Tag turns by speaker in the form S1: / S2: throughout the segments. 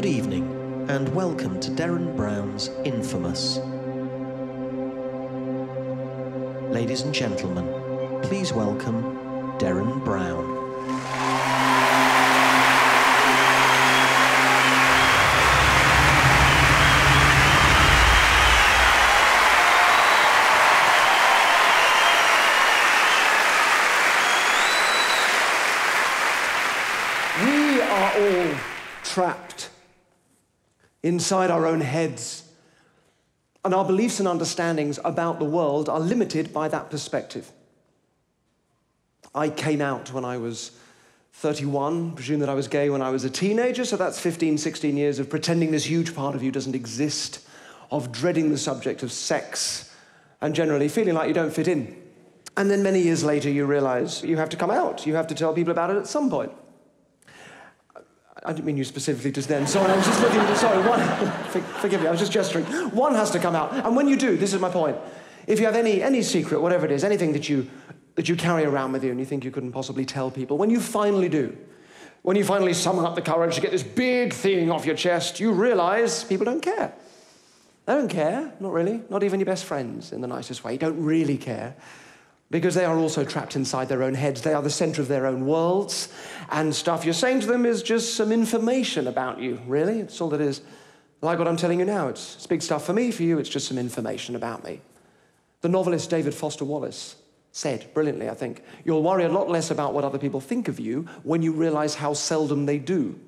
S1: Good evening, and welcome to Derren Brown's Infamous. Ladies and gentlemen, please welcome Derren Brown. inside our own heads. And our beliefs and understandings about the world are limited by that perspective. I came out when I was 31, presume that I was gay when I was a teenager, so that's 15, 16 years of pretending this huge part of you doesn't exist, of dreading the subject of sex, and generally feeling like you don't fit in. And then many years later, you realize you have to come out. You have to tell people about it at some point. I didn't mean you specifically just then. Sorry, I was just looking. Sorry, one. forgive me, I was just gesturing. One has to come out, and when you do, this is my point. If you have any any secret, whatever it is, anything that you that you carry around with you and you think you couldn't possibly tell people, when you finally do, when you finally summon up the courage to get this big thing off your chest, you realize people don't care. They don't care, not really. Not even your best friends in the nicest way. don't really care because they are also trapped inside their own heads. They are the center of their own worlds, and stuff you're saying to them is just some information about you, really. It's all that is. Like what I'm telling you now, it's, it's big stuff for me, for you, it's just some information about me. The novelist David Foster Wallace said brilliantly, I think, you'll worry a lot less about what other people think of you when you realize how seldom they do.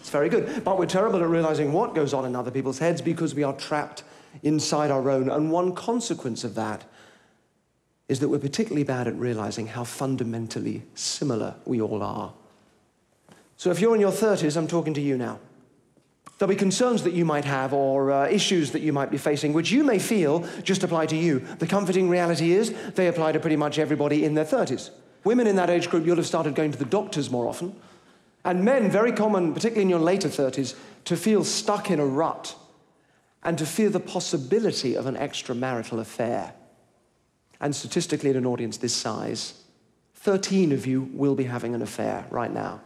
S1: It's very good. But we're terrible at realizing what goes on in other people's heads because we are trapped inside our own. And one consequence of that is that we're particularly bad at realizing how fundamentally similar we all are. So if you're in your 30s, I'm talking to you now. There'll be concerns that you might have or uh, issues that you might be facing, which you may feel just apply to you. The comforting reality is they apply to pretty much everybody in their 30s. Women in that age group, you'll have started going to the doctors more often. And men, very common, particularly in your later 30s, to feel stuck in a rut and to fear the possibility of an extramarital affair. And statistically, in an audience this size, 13 of you will be having an affair right now.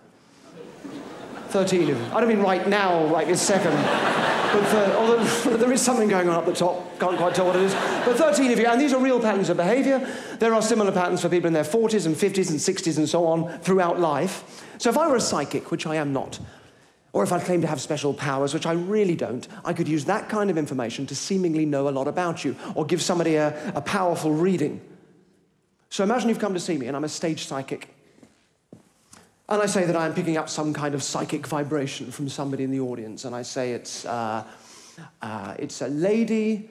S1: 13 of you. I don't mean right now, like this second. But for, although there is something going on up the top, can't quite tell what it is. But 13 of you, and these are real patterns of behaviour. There are similar patterns for people in their 40s and 50s and 60s and so on throughout life. So if I were a psychic, which I am not, or if I claim to have special powers, which I really don't, I could use that kind of information to seemingly know a lot about you or give somebody a, a powerful reading. So imagine you've come to see me and I'm a stage psychic. And I say that I am picking up some kind of psychic vibration from somebody in the audience. And I say it's, uh, uh, it's a lady.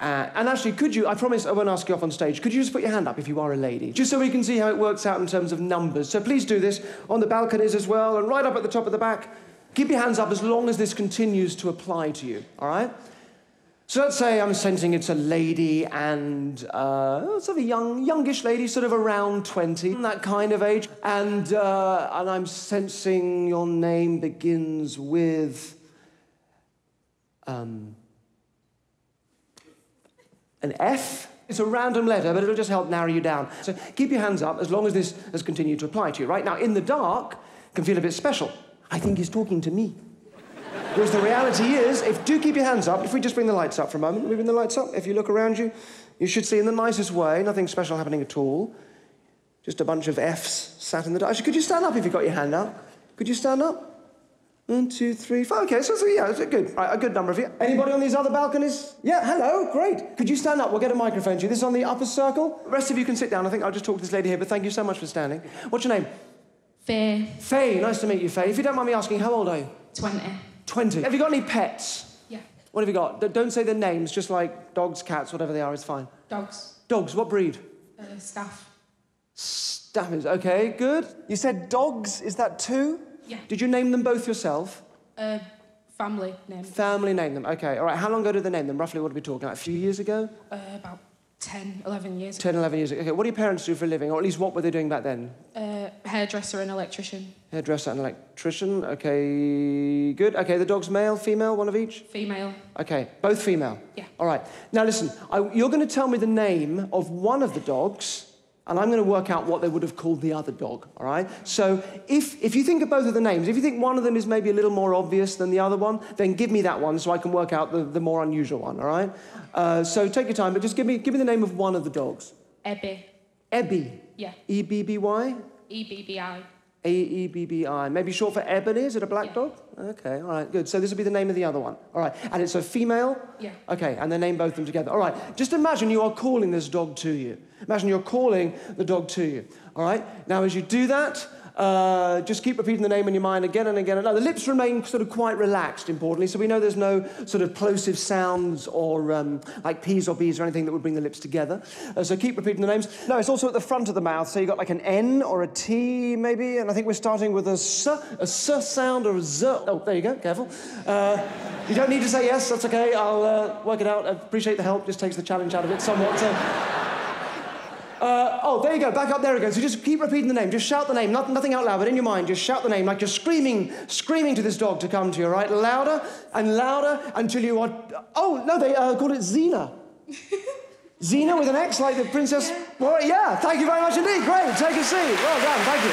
S1: Uh, and actually, could you, I promise I won't ask you off on stage, could you just put your hand up if you are a lady? Just so we can see how it works out in terms of numbers. So please do this on the balconies as well and right up at the top of the back. Keep your hands up as long as this continues to apply to you, all right? So let's say I'm sensing it's a lady and uh, sort of a young, youngish lady, sort of around 20, that kind of age. And, uh, and I'm sensing your name begins with um, an F. It's a random letter, but it'll just help narrow you down. So keep your hands up as long as this has continued to apply to you. Right now, in the dark, can feel a bit special. I think he's talking to me. Whereas the reality is, if do keep your hands up, if we just bring the lights up for a moment, we bring the lights up. If you look around you, you should see in the nicest way, nothing special happening at all. Just a bunch of F's sat in the dark. could you stand up if you got your hand out? Could you stand up? One, two, three, four. Okay, so, so yeah, it's a good, right, a good number of you. Anybody on these other balconies? Yeah, hello, great. Could you stand up? We'll get a microphone to you. This is on the upper circle. The rest of you can sit down. I think I'll just talk to this lady here, but thank you so much for standing. What's your name? Faye. Faye, nice to meet you, Faye. If you don't mind me asking, how old are you? 20. 20. Have you got any pets? Yeah. What have you got? D- don't say their names, just like dogs, cats, whatever they are, it's fine. Dogs. Dogs, what breed? Uh, staff. Staff is okay, good. You said dogs, is that two? Yeah. Did you name them both yourself? Uh, family name. Family name them, okay. All right, how long ago did they name them? Roughly, what are we talking about? A few years ago? Uh, about 10, 11 years 10, 11 years ago. Okay, what do your parents do for a living? Or at least what were they doing back then? Uh, hairdresser and electrician. Hairdresser and electrician. Okay, good. Okay, the dog's male, female, one of each? Female. Okay, both female? Yeah. All right. Now listen, I, you're going to tell me the name of one of the dogs and I'm going to work out what they would have called the other dog, all right? So if, if you think of both of the names, if you think one of them is maybe a little more obvious than the other one, then give me that one so I can work out the, the more unusual one, all right? Uh, so take your time, but just give me, give me the name of one of the dogs. Ebby. Ebby? Yeah. E-B-B-Y? E-B-B-I. A E B B I. Maybe short for Ebony. Is it a black yeah. dog? Okay, all right, good. So this will be the name of the other one. All right, and it's a female? Yeah. Okay, and they name both of them together. All right, just imagine you are calling this dog to you. Imagine you're calling the dog to you. All right, now as you do that, uh, just keep repeating the name in your mind again and again. And The lips remain sort of quite relaxed, importantly, so we know there's no sort of plosive sounds or um, like P's or B's or anything that would bring the lips together. Uh, so keep repeating the names. No, it's also at the front of the mouth, so you've got like an N or a T maybe, and I think we're starting with a S, a S sound or a Z. Oh, there you go, careful. Uh, you don't need to say yes, that's okay. I'll uh, work it out. I appreciate the help, just takes the challenge out of it somewhat. So. Uh, uh, oh, there you go, back up there again. So just keep repeating the name. Just shout the name, Not, nothing out loud, but in your mind, just shout the name, like you're screaming, screaming to this dog to come to you, right? Louder and louder until you are. Oh, no, they uh, called it Xena. Xena with an X, like the princess. Yeah. Well, yeah, thank you very much indeed. Great, take a seat. Well done, thank you.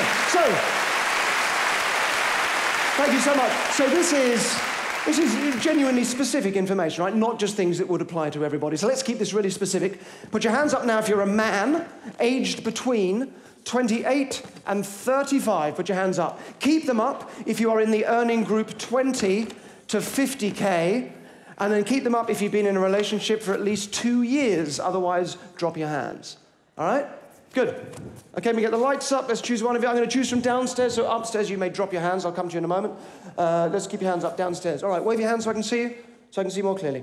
S1: so, thank you so much. So this is. This is genuinely specific information, right? Not just things that would apply to everybody. So let's keep this really specific. Put your hands up now if you're a man aged between 28 and 35. Put your hands up. Keep them up if you are in the earning group 20 to 50K. And then keep them up if you've been in a relationship for at least two years. Otherwise, drop your hands. All right? Good. Okay, we get the lights up. Let's choose one of you. I'm going to choose from downstairs. So upstairs, you may drop your hands. I'll come to you in a moment. Uh, let's keep your hands up downstairs. All right, wave your hands so I can see you, so I can see more clearly.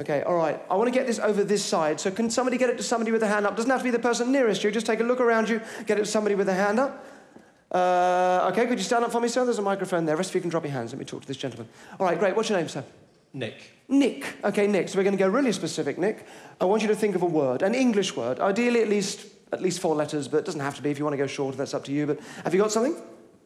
S1: Okay, all right. I want to get this over this side. So can somebody get it to somebody with a hand up? Doesn't have to be the person nearest you. Just take a look around you. Get it to somebody with a hand up. Uh, okay, could you stand up for me, sir? There's a microphone there. The rest of you can drop your hands. Let me talk to this gentleman. All right, great. What's your name, sir? Nick. Nick. Okay, Nick. So we're going to go really specific, Nick. I want you to think of a word, an English word, ideally at least at least four letters, but it doesn't have to be. If you want to go shorter, that's up to you. But have you got something?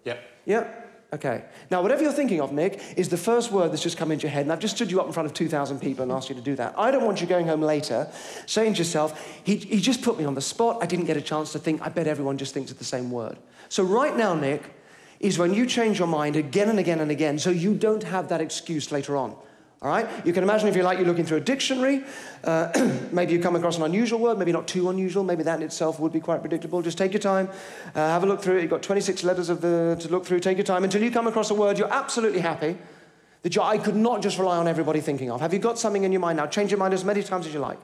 S1: Yeah. Yeah. Okay. Now, whatever you're thinking of, Nick, is the first word that's just come into your head. And I've just stood you up in front of 2,000 people and asked you to do that. I don't want you going home later saying to yourself, he, he just put me on the spot. I didn't get a chance to think. I bet everyone just thinks of the same word. So, right now, Nick, is when you change your mind again and again and again so you don't have that excuse later on. All right? You can imagine if you like, you're looking through a dictionary. Uh, maybe you come across an unusual word, maybe not too unusual. Maybe that in itself would be quite predictable. Just take your time, uh, have a look through it. You've got 26 letters of the, to look through. Take your time until you come across a word you're absolutely happy that you, I could not just rely on everybody thinking of. Have you got something in your mind now? Change your mind as many times as you like.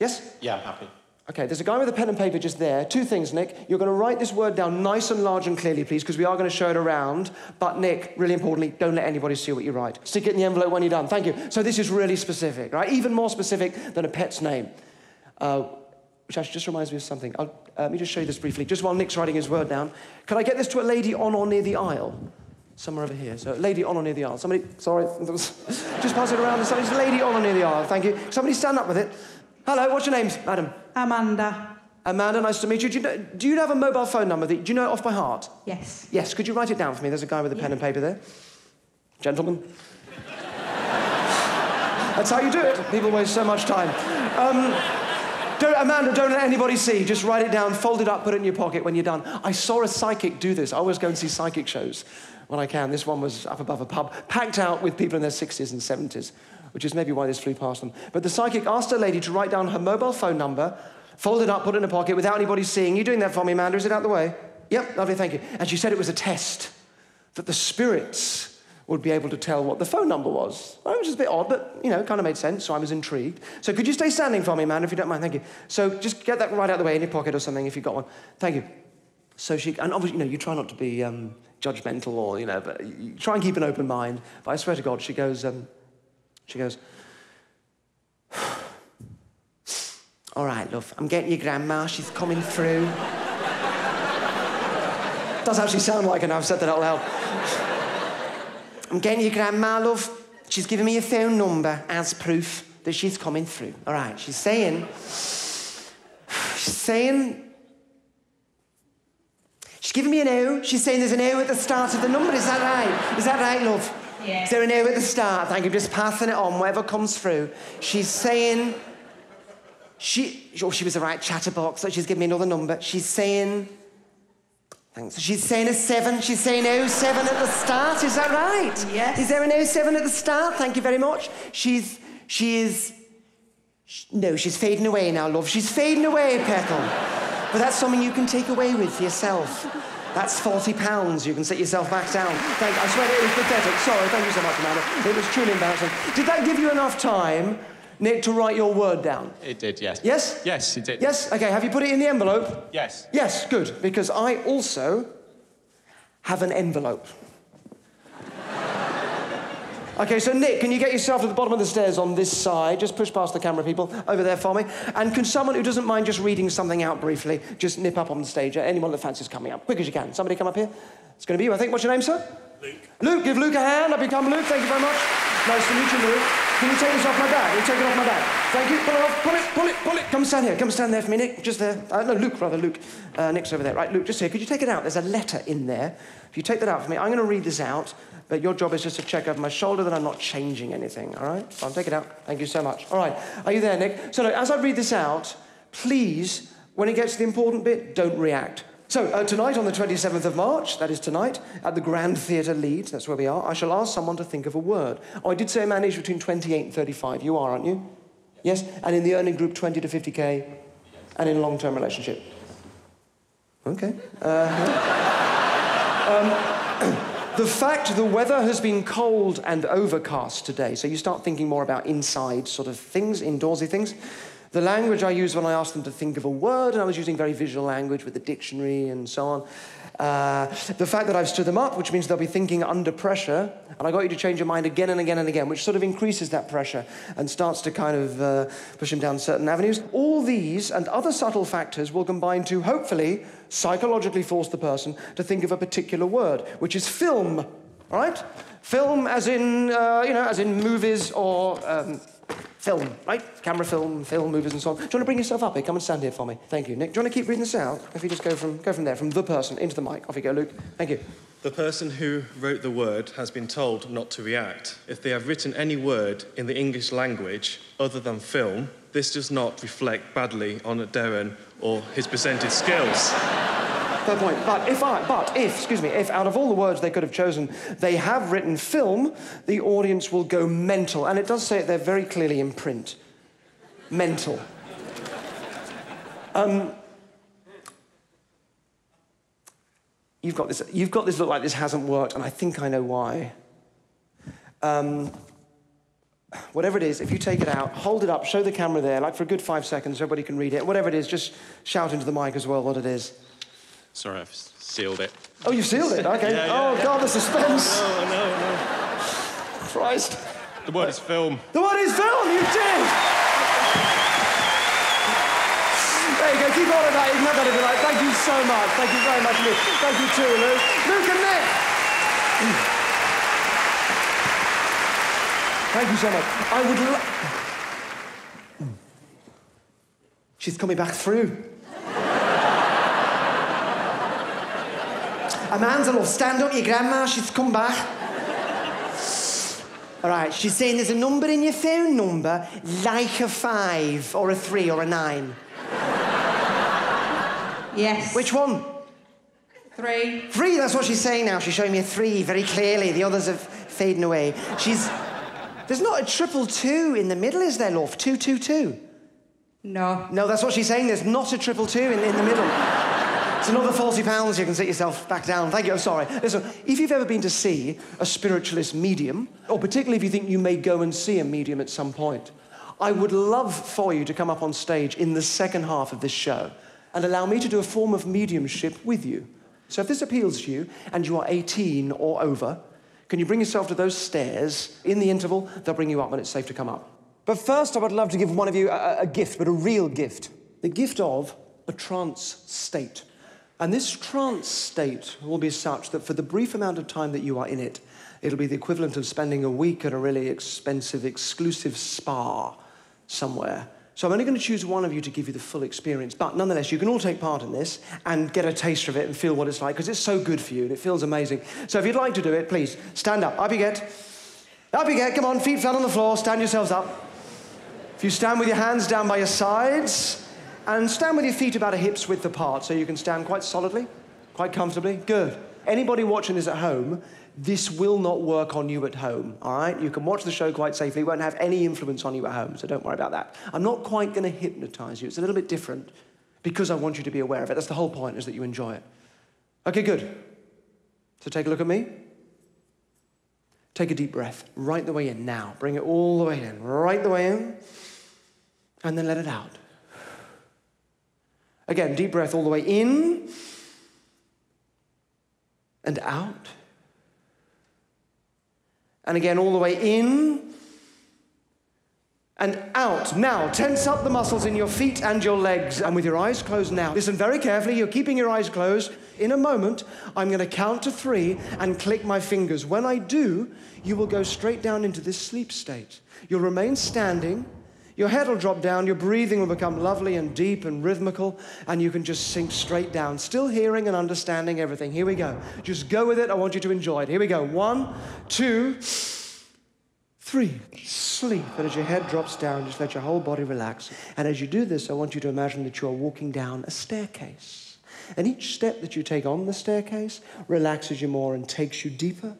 S1: Yes? Yeah, I'm happy. Okay, there's a guy with a pen and paper just there. Two things, Nick. You're going to write this word down nice and large and clearly, please, because we are going to show it around. But, Nick, really importantly, don't let anybody see what you write. Stick it in the envelope when you're done. Thank you. So, this is really specific, right? Even more specific than a pet's name. Uh, which actually just reminds me of something. Uh, let me just show you this briefly, just while Nick's writing his word down. Can I get this to a lady on or near the aisle? Somewhere over here. So, lady on or near the aisle. Somebody, sorry, just pass it around. Somebody's lady on or near the aisle. Thank you. Somebody stand up with it. Hello, what's your name, madam? Amanda. Amanda, nice to meet you. Do you, know, do you have a mobile phone number? That, do you know it off by heart? Yes. Yes, could you write it down for me? There's a guy with a pen and paper there. Gentlemen. That's how you do it. People waste so much time. Um, don't, Amanda, don't let anybody see. Just write it down, fold it up, put it in your pocket when you're done. I saw a psychic do this. I always go and see psychic shows when I can. This one was up above a pub, packed out with people in their 60s and 70s which is maybe why this flew past them. But the psychic asked a lady to write down her mobile phone number, fold it up, put it in a pocket without anybody seeing. You doing that for me, Amanda? Is it out the way? Yep, lovely, thank you. And she said it was a test that the spirits would be able to tell what the phone number was. Well, oh, which is a bit odd, but you know, kind of made sense, so I was intrigued. So could you stay standing for me, Amanda, if you don't mind? Thank you. So just get that right out of the way in your pocket or something if you've got one. Thank you. So she, and obviously, you know, you try not to be um, judgmental or, you know, but you try and keep an open mind. But I swear to God, she goes, um, she goes, All right, love, I'm getting your grandma. She's coming through. Does actually sound like her now. I've said that out loud. I'm getting your grandma, love. She's giving me a phone number as proof that she's coming through. All right, she's saying, she's saying, she's giving me an O. She's saying there's an O at the start of the number. Is that right? Is that right, love? Yeah. So we're at the start. Thank you. Just passing it on, whatever comes through. She's saying, she, oh, she was the right chatterbox, so she's giving me another number. She's saying, thanks. she's saying a seven. She's saying 07 at the start. Is that right? Yes. Is there an 07 at the start? Thank you very much. She's, she is, she, no, she's fading away now, love. She's fading away, Petal. but that's something you can take away with yourself. That's 40 pounds. You can sit yourself back down. Thank you. I swear it was pathetic. Sorry, thank you so much, Amanda. It was truly embarrassing. Did that give you enough time, Nick, to write your word down? It did, yes. Yes? Yes, it did. Yes? OK, have you put it in the envelope? Yes. Yes, good, because I also have an envelope. Okay, so Nick, can you get yourself to the bottom of the stairs on this side? Just push past the camera people over there for me. And can someone who doesn't mind just reading something out briefly just nip up on the stage? Uh, anyone that fancies coming up, quick as you can. Somebody come up here. It's going to be you, I think. What's your name, sir? Luke. Luke, give Luke a hand. Up you come, Luke. Thank you very much. Nice to meet you, Luke. Can you take this off my back? Can you take it off my back? Thank you. Pull it off. Pull it, pull it, pull it. Come stand here. Come stand there for me, Nick. Just there. Uh, no, Luke, rather, Luke. Uh, Nick's over there. Right, Luke, just here. Could you take it out? There's a letter in there. If you take that out for me, I'm going to read this out, but your job is just to check over my shoulder that I'm not changing anything, all right? So I'll take it out. Thank you so much. All right. Are you there, Nick? So, look, as I read this out, please, when it gets to the important bit, don't react. So, uh, tonight on the 27th of March, that is tonight, at the Grand Theatre Leeds, that's where we are, I shall ask someone to think of a word. Oh, I did say man aged between 28 and 35. You are, aren't you? Yes? And in the earning group, 20 to 50K? And in long term relationship? Okay. Uh, um, the fact the weather has been cold and overcast today, so you start thinking more about inside sort of things, indoorsy things. The language I used when I asked them to think of a word, and I was using very visual language with the dictionary and so on. Uh, the fact that I've stood them up, which means they'll be thinking under pressure, and I got you to change your mind again and again and again, which sort of increases that pressure and starts to kind of uh, push them down certain avenues. All these and other subtle factors will combine to hopefully psychologically force the person to think of a particular word, which is film, right? Film as in, uh, you know, as in movies or. Um, Film, right? Camera, film, film, movies and so on. Do you want to bring yourself up here? Come and stand here for me. Thank you. Nick, do you want to keep reading this out? If you just go from, go from there, from the person into the mic. Off you go, Luke. Thank you. The person who wrote the word has been told not to react. If they have written any word in the English language other than film, this does not reflect badly on Derren or his presented skills third point. But if I, but if, excuse me, if out of all the words they could have chosen, they have written film, the audience will go mental. And it does say it there very clearly in print. Mental. Um, you've got this, you've got this look like this hasn't worked, and I think I know why. Um, whatever it is, if you take it out, hold it up, show the camera there, like for a good five seconds, everybody can read it. Whatever it is, just shout into the mic as well what it is. Sorry, I've sealed it.
S2: Oh, you've sealed it? Okay. yeah, yeah, oh, yeah. God, the suspense.
S1: No, no, no. Christ. The word is film. The word is film, you did! there you go, keep on at that, ignore that if you like. Thank you so much. Thank you very much, Luke. Thank you too, Luke. Luke and Nick! Thank you so much. I would She's coming back through. Amanda, man's stand up your grandma, she's come back. All right, she's saying there's a number in your phone number like a five or a three or a nine. Yes. Which one? Three. Three, that's what she's saying now. She's showing me a three very clearly. The others are fading away. She's. There's not a triple two in the middle, is there, love? Two, two, two. No. No, that's what she's saying. There's not a triple two in, in the middle another £40. You can sit yourself back down. Thank you. I'm sorry. Listen, if you've ever been to see a spiritualist medium, or particularly if you think you may go and see a medium at some point, I would love for you to come up on stage in the second half of this show and allow me to do a form of mediumship with you. So if this appeals to you and you are 18 or over, can you bring yourself to those stairs? In the interval, they'll bring you up when it's safe to come up. But first, I would love to give one of you a, a gift, but a real gift. The gift of a trance state. And this trance state will be such that for the brief amount of time that you are in it, it'll be the equivalent of spending a week at a really expensive, exclusive spa somewhere. So I'm only going to choose one of you to give you the full experience. But nonetheless, you can all take part in this and get a taste of it and feel what it's like because it's so good for you and it feels amazing. So if you'd like to do it, please stand up. Up you get. Up you get. Come on, feet flat on the floor. Stand yourselves up. If you stand with your hands down by your sides, and stand with your feet about a hip's width apart so you can stand quite solidly, quite comfortably. Good. Anybody watching this at home, this will not work on you at home, all right? You can watch the show quite safely. It won't have any influence on you at home, so don't worry about that. I'm not quite going to hypnotize you. It's a little bit different because I want you to be aware of it. That's the whole point, is that you enjoy it. Okay, good. So take a look at me. Take a deep breath right the way in now. Bring it all the way in, right the way in, and then let it out. Again, deep breath all the way in and out. And again, all the way in and out. Now, tense up the muscles in your feet and your legs. And with your eyes closed now, listen very carefully. You're keeping your eyes closed. In a moment, I'm going to count to three and click my fingers. When I do, you will go straight down into this sleep state. You'll remain standing. Your head will drop down, your breathing will become lovely and deep and rhythmical, and you can just sink straight down, still hearing and understanding everything. Here we go. Just go with it. I want you to enjoy it. Here we go. One, two, three. Sleep. And as your head drops down, just let your whole body relax. And as you do this, I want you to imagine that you are walking down a staircase. And each step that you take on the staircase relaxes you more and takes you deeper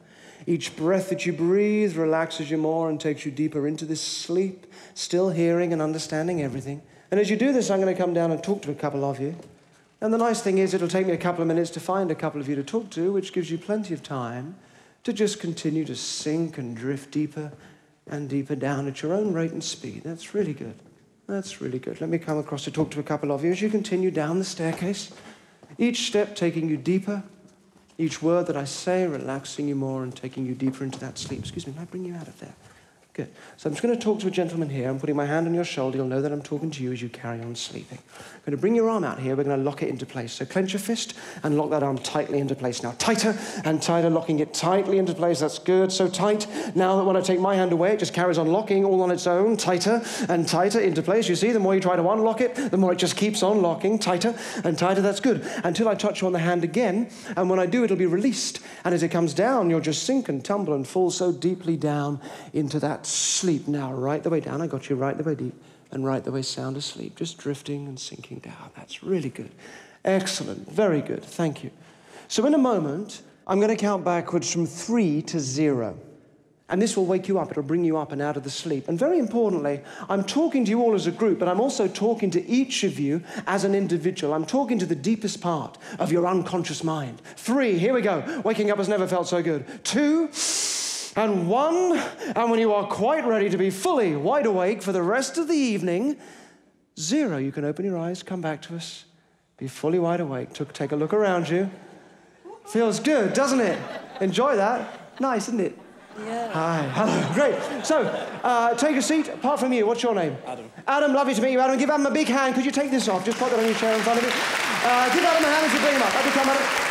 S1: each breath that you breathe relaxes you more and takes you deeper into this sleep, still hearing and understanding everything. And as you do this, I'm going to come down and talk to a couple of you. And the nice thing is, it'll take me a couple of minutes to find a couple of you to talk to, which gives you plenty of time to just continue to sink and drift deeper and deeper down at your own rate and speed. That's really good. That's really good. Let me come across to talk to a couple of you as you continue down the staircase, each step taking you deeper each word that I say, relaxing you more and taking you deeper into that sleep. Excuse me, may I bring you out of there? Good. So I'm just going to talk to a gentleman here. I'm putting my hand on your shoulder. You'll know that I'm talking to you as you carry on sleeping. I'm going to bring your arm out here. We're going to lock it into place. So clench your fist and lock that arm tightly into place. Now, tighter and tighter, locking it tightly into place. That's good. So tight. Now that when I take my hand away, it just carries on locking all on its own, tighter and tighter into place. You see, the more you try to unlock it, the more it just keeps on locking, tighter and tighter. That's good. Until I touch you on the hand again. And when I do, it'll be released. And as it comes down, you'll just sink and tumble and fall so deeply down into that sleep now, right the way down. I got you right the way deep and right the way sound asleep, just drifting and sinking down. That's really good. Excellent. Very good. Thank you. So, in a moment, I'm going to count backwards from three to zero. And this will wake you up. It'll bring you up and out of the sleep. And very importantly, I'm talking to you all as a group, but I'm also talking to each of you as an individual. I'm talking to the deepest part of your unconscious mind. Three, here we go. Waking up has never felt so good. Two, and one, and when you are quite ready to be fully wide awake for the rest of the evening, zero, you can open your eyes, come back to us, be fully wide awake, take a look around you. Feels good, doesn't it? Enjoy that. Nice, isn't it? Yeah. Hi. Hello. Great. So, uh, take a seat. Apart from you, what's your name? Adam. Adam, lovely to meet you, Adam. Give Adam a big hand. Could you take this off? Just put that on your chair in front of you. Uh, give Adam a hand as you bring him up. that you come, Adam.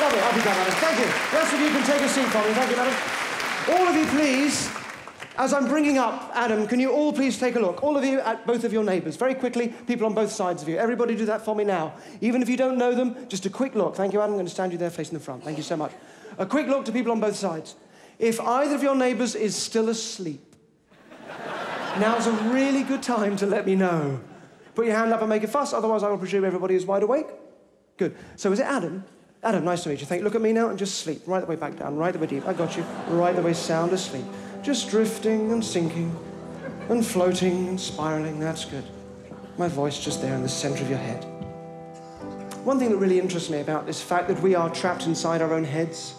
S1: Lovely, happy grandmothers. Thank you. The rest of you can take a seat, Tommy. Thank you, madam. All of you, please, as I'm bringing up Adam, can you all please take a look? All of you at both of your neighbours, very quickly, people on both sides of you. Everybody do that for me now. Even if you don't know them, just a quick look. Thank you, Adam. I'm going to stand you there facing the front. Thank you so much. A quick look to people on both sides. If either of your neighbours is still asleep, now's a really good time to let me know. Put your hand up and make a fuss, otherwise I will presume everybody is wide awake. Good. So is it Adam? Adam, nice to meet you. Thank you. Look at me now and just sleep. Right the way back down, right the way deep. I got you. Right the way sound asleep. Just drifting and sinking and floating and spiraling. That's good. My voice just there in the center of your head. One thing that really interests me about this fact that we are trapped inside our own heads,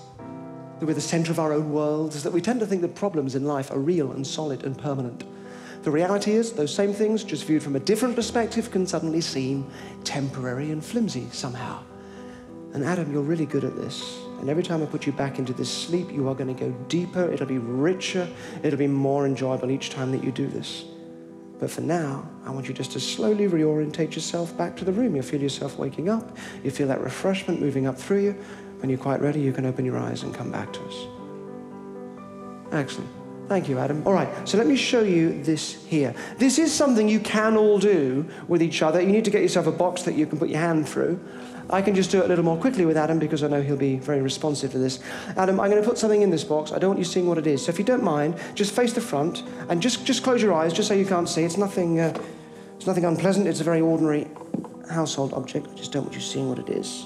S1: that we're the center of our own world, is that we tend to think that problems in life are real and solid and permanent. The reality is, those same things, just viewed from a different perspective, can suddenly seem temporary and flimsy somehow. And Adam, you're really good at this. And every time I put you back into this sleep, you are going to go deeper. It'll be richer. It'll be more enjoyable each time that you do this. But for now, I want you just to slowly reorientate yourself back to the room. You feel yourself waking up. You feel that refreshment moving up through you. When you're quite ready, you can open your eyes and come back to us. Excellent. Thank you, Adam. All right, so let me show you this here. This is something you can all do with each other. You need to get yourself a box that you can put your hand through. I can just do it a little more quickly with Adam because I know he'll be very responsive to this. Adam, I'm going to put something in this box. I don't want you seeing what it is. So if you don't mind, just face the front and just, just close your eyes, just so you can't see. It's nothing, uh, it's nothing unpleasant. It's a very ordinary household object. I just don't want you seeing what it is.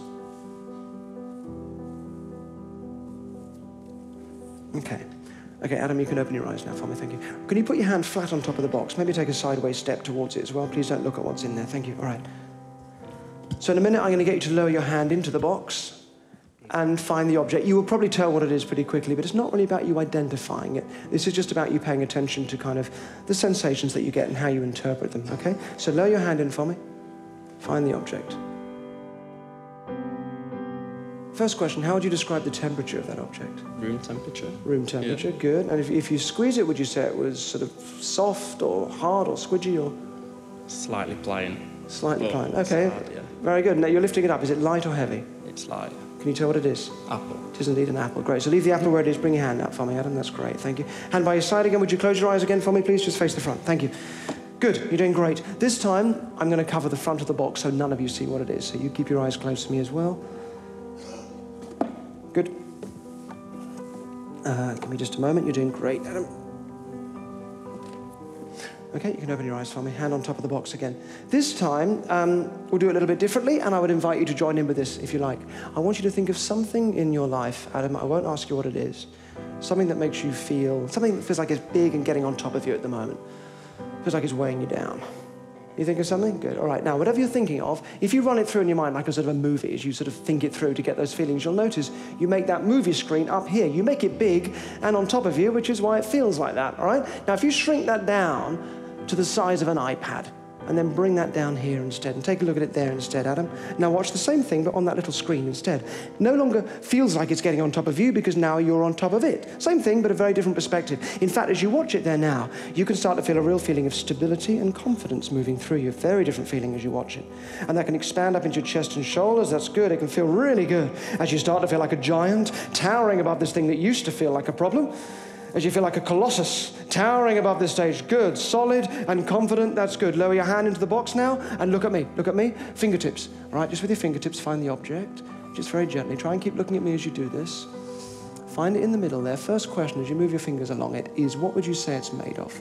S1: Okay. Okay, Adam, you can open your eyes now for me, thank you. Can you put your hand flat on top of the box? Maybe take a sideways step towards it as well. Please don't look at what's in there. Thank you. All right. So in a minute, I'm going to get you to lower your hand into the box and find the object. You will probably tell what it is pretty quickly, but it's not really about you identifying it. This is just about you paying attention to kind of the sensations that you get and how you interpret them, okay? So lower your hand in for me. Find the object. First question, how would you describe the temperature of that object? Room temperature. Room temperature, yeah. good. And if, if you squeeze it, would you say it was sort of soft or hard or squidgy or...? Slightly plain. Slightly plain, okay. Hard, yeah. Very good. Now you're lifting it up. Is it light or heavy? It's light. Can you tell what it is? Apple. It is indeed an apple. Great. So leave the apple where it is. Bring your hand out for me, Adam. That's great. Thank you. Hand by your side again. Would you close your eyes again for me, please? Just face the front. Thank you. Good. You're doing great. This time, I'm going to cover the front of the box so none of you see what it is. So you keep your eyes closed to me as well. Good. Uh, give me just a moment. You're doing great, Adam. Okay, you can open your eyes for me. Hand on top of the box again. This time, um, we'll do it a little bit differently, and I would invite you to join in with this if you like. I want you to think of something in your life, Adam. I won't ask you what it is. Something that makes you feel, something that feels like it's big and getting on top of you at the moment. Feels like it's weighing you down. You think of something? Good. All right. Now, whatever you're thinking of, if you run it through in your mind like a sort of a movie, as you sort of think it through to get those feelings, you'll notice you make that movie screen up here. You make it big and on top of you, which is why it feels like that. All right. Now, if you shrink that down to the size of an iPad and then bring that down here instead and take a look at it there instead, Adam. Now watch the same thing but on that little screen instead. No longer feels like it's getting on top of you because now you're on top of it. Same thing but a very different perspective. In fact, as you watch it there now, you can start to feel a real feeling of stability and confidence moving through you. A very different feeling as you watch it. And that can expand up into your chest and shoulders. That's good. It can feel really good as you start to feel like a giant towering above this thing that used to feel like a problem as you feel like a colossus towering above the stage. Good, solid and confident. That's good. Lower your hand into the box now and look at me. Look at me. Fingertips. All right, just with your fingertips, find the object. Just very gently. Try and keep looking at me as you do this. Find it in the middle there. First question as you move your fingers along it is what would you say it's made of?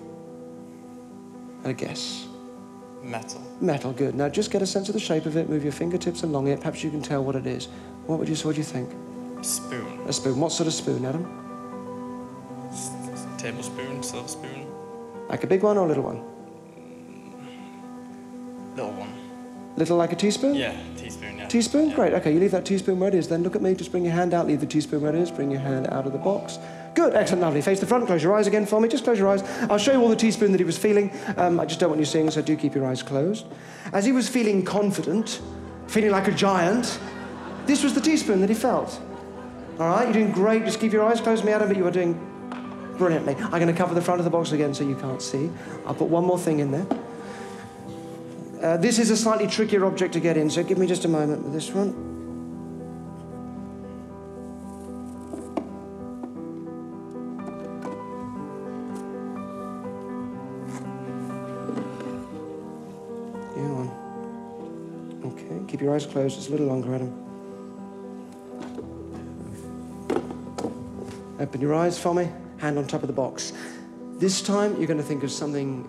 S1: And a guess. Metal. Metal, good. Now just get a sense of the shape of it. Move your fingertips along it. Perhaps you can tell what it is. What would you, what do you think? Spoon. A spoon. What sort of spoon, Adam? tablespoon, silver Like a big one or a little one? Little one. Little like a teaspoon? Yeah, teaspoon, yeah. Teaspoon? Yeah. Great. Okay, you leave that teaspoon where it is, then look at me, just bring your hand out, leave the teaspoon where it is, bring your hand out of the box. Good, excellent, lovely. Face the front, close your eyes again for me, just close your eyes. I'll show you all the teaspoon that he was feeling. Um, I just don't want you seeing, so do keep your eyes closed. As he was feeling confident, feeling like a giant, this was the teaspoon that he felt. All right, you're doing great. Just keep your eyes closed, me, Adam, but you are doing brilliantly. I'm going to cover the front of the box again so you can't see. I'll put one more thing in there. Uh, this is a slightly trickier object to get in, so give me just a moment with this one. Yeah, okay, keep your eyes closed. It's a little longer, Adam. Open your eyes for me hand on top of the box. This time, you're going to think of something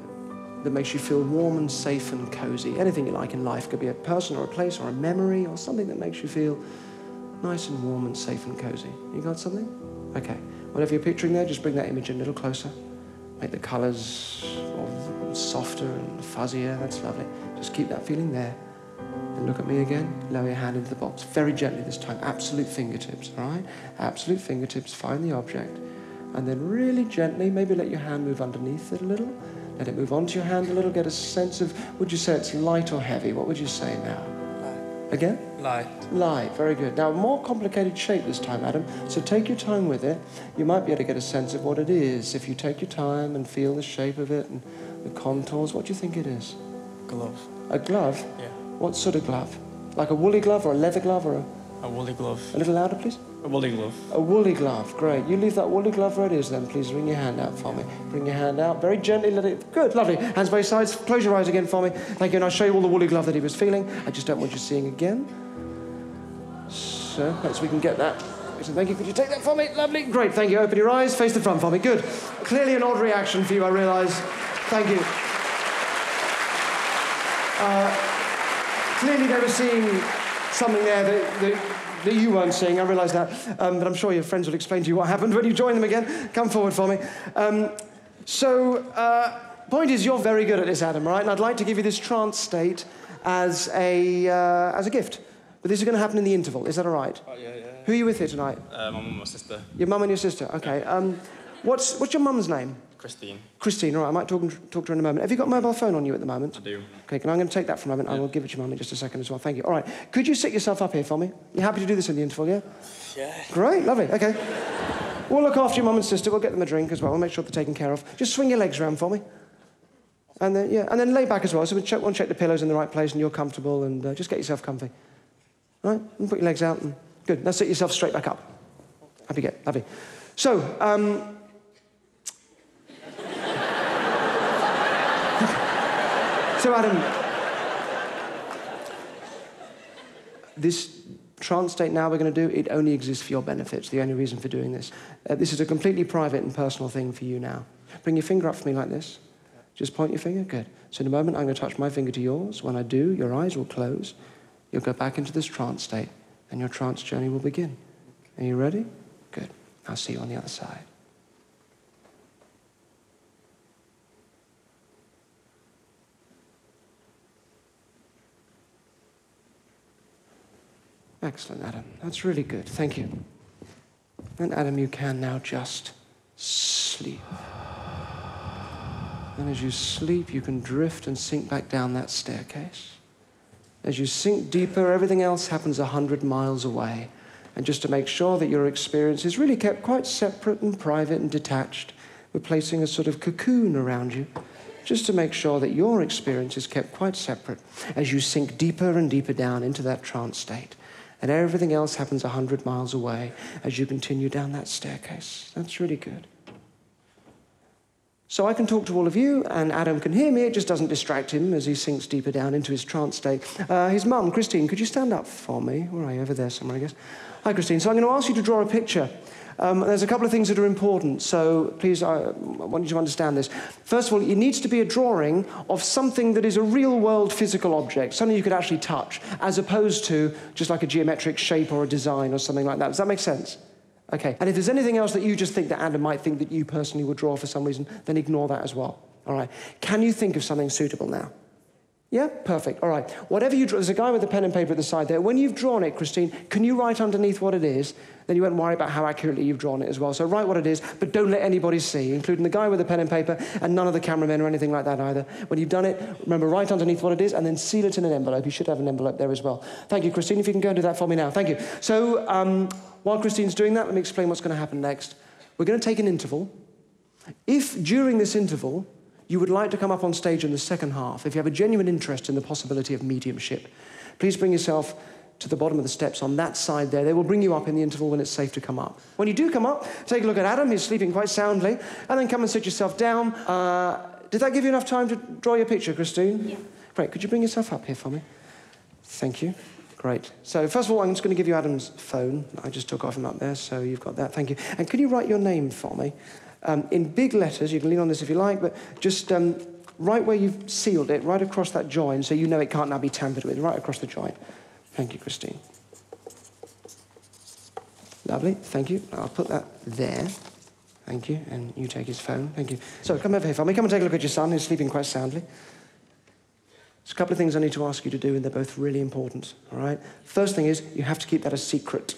S1: that makes you feel warm and safe and cozy. Anything you like in life could be a person or a place or a memory or something that makes you feel nice and warm and safe and cozy. You got something? Okay. Whatever you're picturing there, just bring that image in a little closer. Make the colors softer and fuzzier. That's lovely. Just keep that feeling there. And look at me again. Lower your hand into the box very gently this time. Absolute fingertips, all right? Absolute fingertips. Find the object. And then really gently, maybe let your hand move underneath it a little. Let it move onto your hand a little. Get a sense of, would you say it's light or heavy? What would you say now? Light. Again? Light. Light, very good. Now, more complicated shape this time, Adam. So take your time with it. You might be able to get a sense of what it is if you take your time and feel the shape of it and the contours. What do you think it is? Glove. A glove? Yeah. What sort of glove? Like a woolly glove or a leather glove or a... A woolly glove. A little louder, please. A woolly glove. A woolly glove, great. You leave that woolly glove where it is then, please. Bring your hand out for me. Bring your hand out. Very gently, let it. Good, lovely. Hands by your sides. Close your eyes again for me. Thank you, and I'll show you all the woolly glove that he was feeling. I just don't want you seeing again. So, perhaps we can get that. thank you. Could you take that for me? Lovely. Great, thank you. Open your eyes, face the front for me. Good. Clearly an odd reaction for you, I realise. Thank you. Uh, clearly they were seeing something there that, that that you weren't seeing, I realise that, um, but I'm sure your friends will explain to you what happened when you join them again. Come forward for me. Um, so, uh, point is, you're very good at this, Adam, right? And I'd like to give you this trance state as a, uh, as a gift. But this is going to happen in the interval, is that all right? Oh, yeah, yeah. Who are you with here tonight? Uh, my mum and my sister. Your mum and your sister, okay. Um, what's, what's your mum's name? Christine. Christine, all right, I might talk, talk to her in a moment. Have you got a mobile phone on you at the moment? I do. Okay, can I'm going to take that for a moment. Yeah. I will give it to you, Mum, in just a second as well. Thank you. All right, could you sit yourself up here for me? You're happy to do this in the interval, yeah? Yeah. Great, lovely, okay. we'll look after your mum and sister. We'll get them a drink as well. We'll make sure they're taken care of. Just swing your legs around for me. And then, yeah, and then lay back as well. So we check, one, check the pillows in the right place and you're comfortable and uh, just get yourself comfy. All right? And put your legs out and good. Now sit yourself straight back up. Happy get, happy. So, um, So this trance state now we're going to do, it only exists for your benefits, the only reason for doing this. Uh, this is a completely private and personal thing for you now. Bring your finger up for me like this. Just point your finger, good. So in a moment, I'm going to touch my finger to yours. When I do, your eyes will close. You'll go back into this trance state, and your trance journey will begin. Are you ready? Good. I'll see you on the other side. Excellent, Adam. That's really good. Thank you. And Adam, you can now just sleep. And as you sleep, you can drift and sink back down that staircase. As you sink deeper, everything else happens a hundred miles away. And just to make sure that your experience is really kept quite separate and private and detached, we're placing a sort of cocoon around you just to make sure that your experience is kept quite separate as you sink deeper and deeper down into that trance state and everything else happens 100 miles away as you continue down that staircase. That's really good. So I can talk to all of you, and Adam can hear me. It just doesn't distract him as he sinks deeper down into his trance state. Uh, his mum, Christine, could you stand up for me? Where are you? Over there somewhere, I guess. Hi, Christine. So I'm going to ask you to draw a picture. Um, there's a couple of things that are important, so please, I, I want you to understand this. First of all, it needs to be a drawing of something that is a real-world physical object, something you could actually touch, as opposed to just like a geometric shape or a design or something like that. Does that make sense? Okay. And if there's anything else that you just think that Adam might think that you personally would draw for some reason, then ignore that as well. All right. Can you think of something suitable now? Yeah, perfect. All right. Whatever you draw, there's a guy with a pen and paper at the side there. When you've drawn it, Christine, can you write underneath what it is then you won't worry about how accurately you've drawn it as well. So write what it is, but don't let anybody see, including the guy with the pen and paper and none of the cameramen or anything like that either. When you've done it, remember, write underneath what it is and then seal it in an envelope. You should have an envelope there as well. Thank you, Christine. If you can go and do that for me now. Thank you. So um, while Christine's doing that, let me explain what's going to happen next. We're going to take an interval. If during this interval, you would like to come up on stage in the second half, if you have a genuine interest in the possibility of mediumship, please bring yourself to the bottom of the steps on that side there. They will bring you up in the interval when it's safe to come up. When you do come up, take a look at Adam, he's sleeping quite soundly, and then come and sit yourself down. Uh, did that give you enough time to draw your picture, Christine? Yeah. Great, could you bring yourself up here for me? Thank you. Great. So, first of all, I'm just going to give you Adam's phone. I just took off him up there, so you've got that. Thank you. And can you write your name for me? Um, in big letters, you can lean on this if you like, but just um, right where you've sealed it, right across that join, so you know it can't now be tampered with, right across the join. Thank you, Christine. Lovely, thank you. I'll put that there. Thank you, and you take his phone. Thank you. So come over here for me. Come and take a look at your son. He's sleeping quite soundly. There's a couple of things I need to ask you to do, and they're both really important, all right? First thing is, you have to keep that a secret.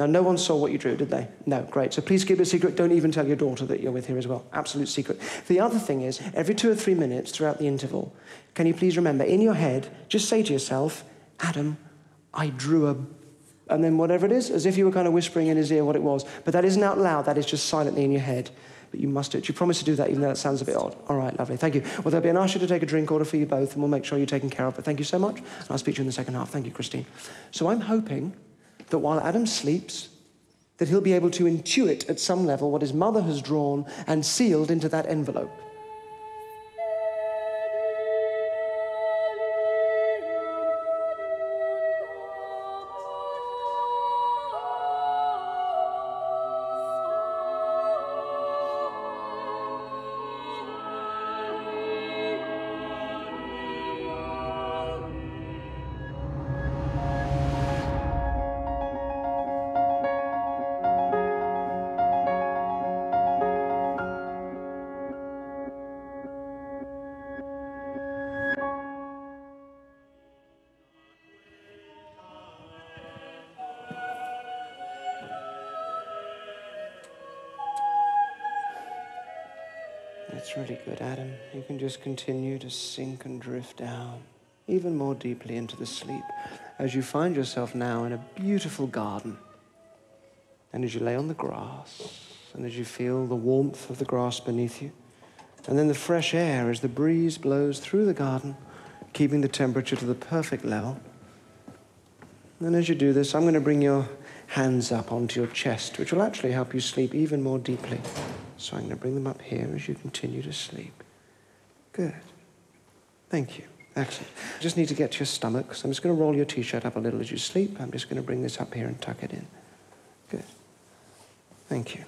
S1: Now, no one saw what you drew, did they? No, great. So please keep it a secret. Don't even tell your daughter that you're with her as well. Absolute secret. The other thing is, every two or three minutes throughout the interval, can you please remember, in your head, just say to yourself, Adam, I drew a, and then whatever it is, as if you were kind of whispering in his ear what it was. But that isn't out loud, that is just silently in your head. But you must do it. You promise to do that, even though that sounds a bit odd. All right, lovely. Thank you. Well, there'll be an usher to take a drink order for you both, and we'll make sure you're taken care of. But thank you so much. And I'll speak to you in the second half. Thank you, Christine. So I'm hoping that while Adam sleeps, that he'll be able to intuit at some level what his mother has drawn and sealed into that envelope. really good, Adam. You can just continue to sink and drift down even more deeply into the sleep as you find yourself now in a beautiful garden. And as you lay on the grass, and as you feel the warmth of the grass beneath you, and then the fresh air as the breeze blows through the garden, keeping the temperature to the perfect level. And as you do this, I'm going to bring your hands up onto your chest, which will actually help you sleep even more deeply. So I'm going to bring them up here as you continue to sleep. Good. Thank you. Excellent. Just need to get to your stomach, so I'm just going to roll your t-shirt up a little as you sleep. I'm just going to bring this up here and tuck it in. Good. Thank you.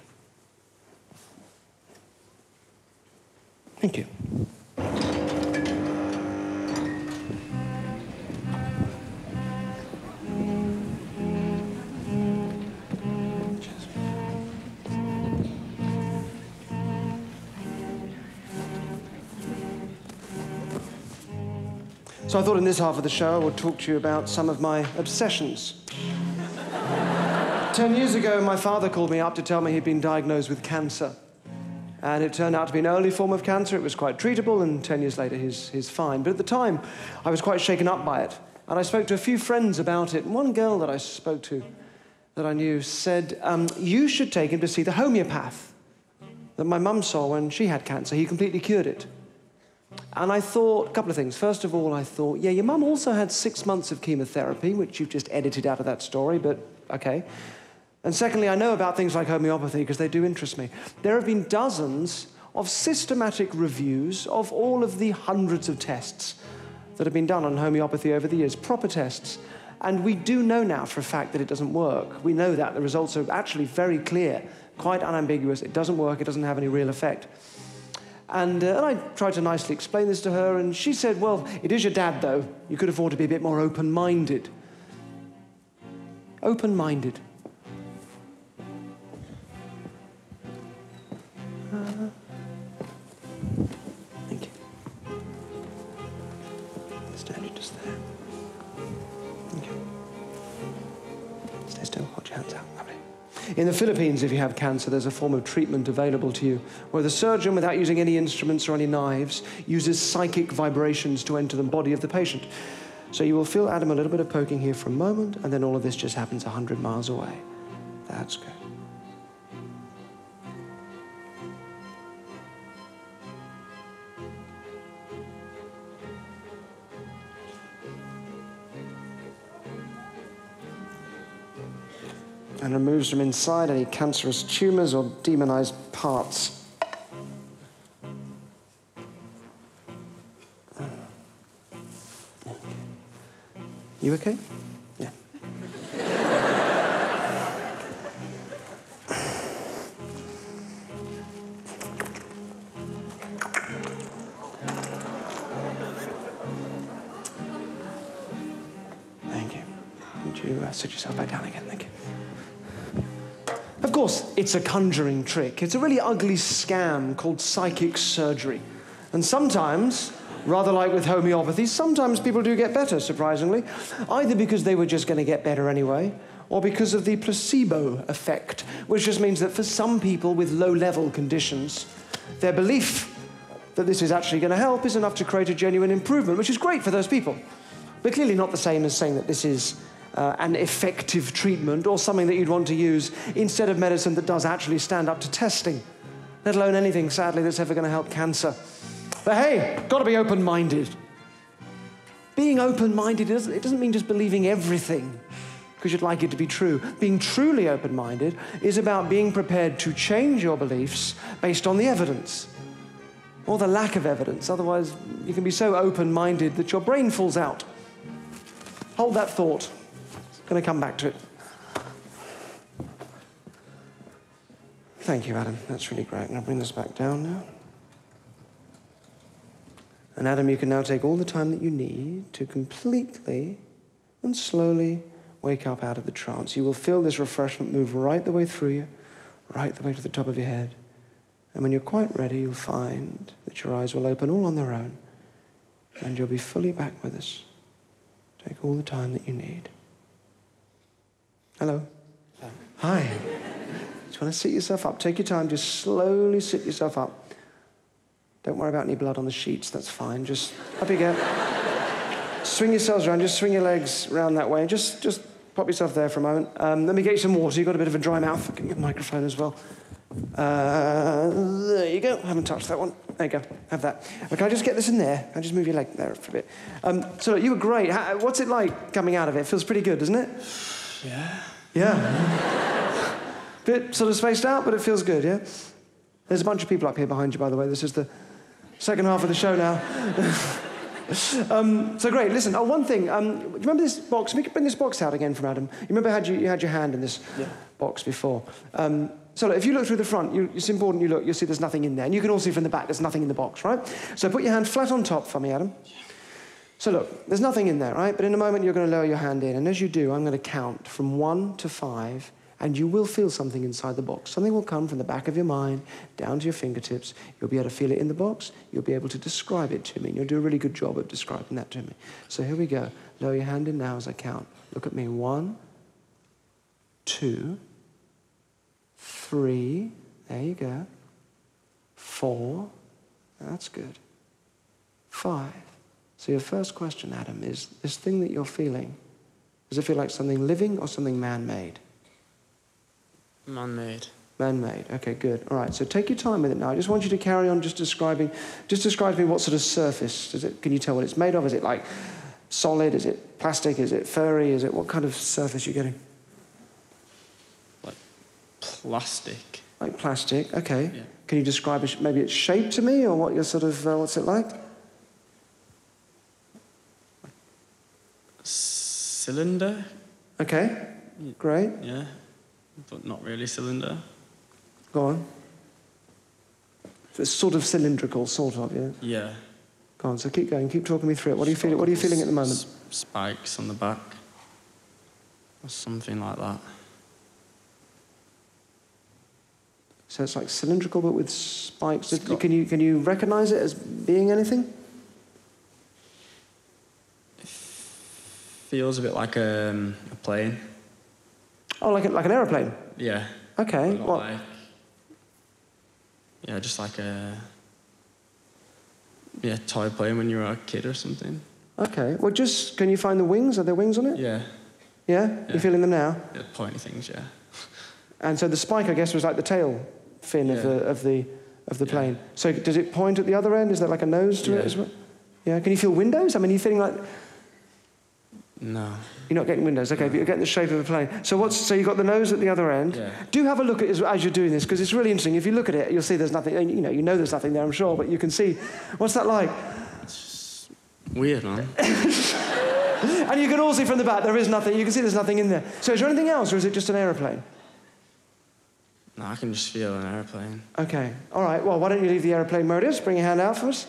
S1: Thank you. So I thought in this half of the show I would talk to you about some of my obsessions. Ten years ago, my father called me up to tell me he'd been diagnosed with cancer. And it turned out to be an early form of cancer. It was quite treatable, and 10 years later, he's, he's fine. But at the time, I was quite shaken up by it. And I spoke to a few friends about it. one girl that I spoke to that I knew said, um, You should take him to see the homeopath that my mum saw when she had cancer. He completely cured it. And I thought, a couple of things. First of all, I thought, yeah, your mum also had six months of chemotherapy, which you've just edited out of that story, but okay. And secondly, I know about things like homeopathy because they do interest me. There have been dozens of systematic reviews of all of the hundreds of tests that have been done on homeopathy over the years, proper tests. And we do know now for a fact that it doesn't work. We know that. The results are actually very clear, quite unambiguous. It doesn't work, it doesn't have any real effect. And, uh, and I tried to nicely explain this to her, and she said, Well, it is your dad, though. You could afford to be a bit more open minded. Open minded. In the Philippines, if you have cancer, there's a form of treatment available to you where the surgeon, without using any instruments or any knives, uses psychic vibrations to enter the body of the patient. So you will feel, Adam, a little bit of poking here for a moment, and then all of this just happens 100 miles away. That's good. and removes from inside any cancerous tumours or demonized parts. You okay? Yeah. Thank you. Would you uh, sit yourself back down again? Thank you course, it's a conjuring trick. It's a really ugly scam called psychic surgery. And sometimes, rather like with homeopathy, sometimes people do get better, surprisingly, either because they were just going to get better anyway, or because of the placebo effect, which just means that for some people with low level conditions, their belief that this is actually going to help is enough to create a genuine improvement, which is great for those people. But clearly not the same as saying that this is uh, an effective treatment or something that you'd want to use instead of medicine that does actually stand up to testing, let alone anything, sadly, that's ever going to help cancer. But hey, got to be open minded. Being open minded, it doesn't mean just believing everything because you'd like it to be true. Being truly open minded is about being prepared to change your beliefs based on the evidence or the lack of evidence. Otherwise, you can be so open minded that your brain falls out. Hold that thought going to come back to it. Thank you, Adam. That's really great. I'm going to bring this back down now. And Adam, you can now take all the time that you need to completely and slowly wake up out of the trance. You will feel this refreshment move right the way through you, right the way to the top of your head. And when you're quite ready, you'll find that your eyes will open all on their own and you'll be fully back with us. Take all the time that you need. Hello. Hi. Just want to sit yourself up. Take your time. Just slowly sit yourself up. Don't worry about any blood on the sheets. That's fine. Just up you go. swing yourselves around. Just swing your legs around that way. Just, just pop yourself there for a moment. Um, let me get you some water. You've got a bit of a dry mouth. I get your microphone as well. Uh, there you go. I haven't touched that one. There you go. Have that. Can I just get this in there? Can I just move your leg there for a bit? Um, so you were great. How, what's it like coming out of it? Feels pretty good, doesn't it? Yeah. Yeah. Bit sort of spaced out, but it feels good, yeah? There's a bunch of people up here behind you, by the way. This is the second half of the show now. um, so great. Listen, oh, one thing. Um, do you remember this box? We could bring this box out again from Adam. You remember how you, you had your hand in this yeah. box before? Um, so look, if you look through the front, you, it's important you look, you'll see there's nothing in there. And you can all see from the back there's nothing in the box, right? So put your hand flat on top for me, Adam. Yeah. So look, there's nothing in there, right? But in a moment, you're going to lower your hand in. And as you do, I'm going to count from one to five, and you will feel something inside the box. Something will come from the back of your mind down to your fingertips. You'll be able to feel it in the box. You'll be able to describe it to me. And you'll do a really good job of describing that to me. So here we go. Lower your hand in now as I count. Look at me. One, two, three. There you go. Four. That's good. Five. So, your first question, Adam, is this thing that you're feeling, does it feel like something living or something man made? Man made. Man made. Okay, good. All right, so take your time with it now. I just want you to carry on just describing, just describe to me what sort of surface. Does it, can you tell what it's made of? Is it like solid? Is it plastic? Is it furry? Is it what kind of surface you're getting? Like plastic. Like plastic. Okay. Yeah. Can you describe maybe its shape to me, or what your sort of uh, what's it like? cylinder. Okay, great. Yeah, but not really cylinder. Go on. it's sort of cylindrical, sort of, yeah? Yeah. Go on, so keep going, keep talking me through it. What are you, feeling, what are you feeling at the moment? Spikes on the back, or something like that. So it's like cylindrical but with spikes. Can you, can you recognize it as being anything? feels a bit like a, um, a plane. Oh, like a, like an aeroplane. Yeah. Okay. What? Like, yeah, just like a yeah toy plane when you were a kid or something. Okay. Well, just can you find the wings? Are there wings on it? Yeah. Yeah. yeah. You're feeling them now. Yeah, pointy things. Yeah. and so the spike, I guess, was like the tail fin yeah. of the of the of the yeah. plane. So does it point at the other end? Is there like a nose to it as well? Yeah. Can you feel windows? I mean, are you feeling like no. You're not getting windows. Okay, no. but you're getting the shape of a plane. So what's so you've got the nose at the other end. Yeah. Do have a look at it as, you're doing this because it's really interesting. If you look at it, you'll see there's nothing. You know, you know there's nothing there. I'm sure, but you can see. What's that like? It's weird, man. and you can all see from the back there is nothing. You can see there's nothing in there. So is there anything else, or is it just an aeroplane? No, I can just feel an aeroplane. Okay. All right. Well, why don't you leave the aeroplane Just Bring your hand out for us.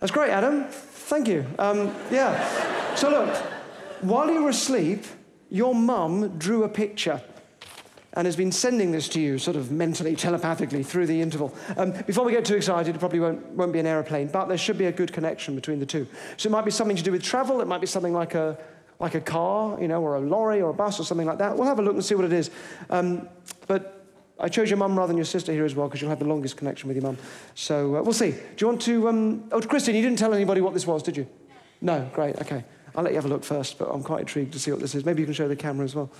S1: That's great, Adam. Thank you. Um, yeah. So look, while you were asleep, your mum drew a picture and has been sending this to you sort of mentally, telepathically through the interval. Um, before we get too excited, it probably won't, won't be an aeroplane, but there should be a good connection between the two. So it might be something to do with travel, it might be something like a, like a car, you know, or a lorry or a bus or something like that. We'll have a look and see what it is. Um, but I chose your mum rather than your sister here as well because you'll have the longest connection with your mum. So uh, we'll see. Do you want to... Um... Oh, Christine, you didn't tell anybody what this was, did you? No, great, okay. I'll let you have a look first, but I'm quite intrigued to see what this is. Maybe you can show the camera as well.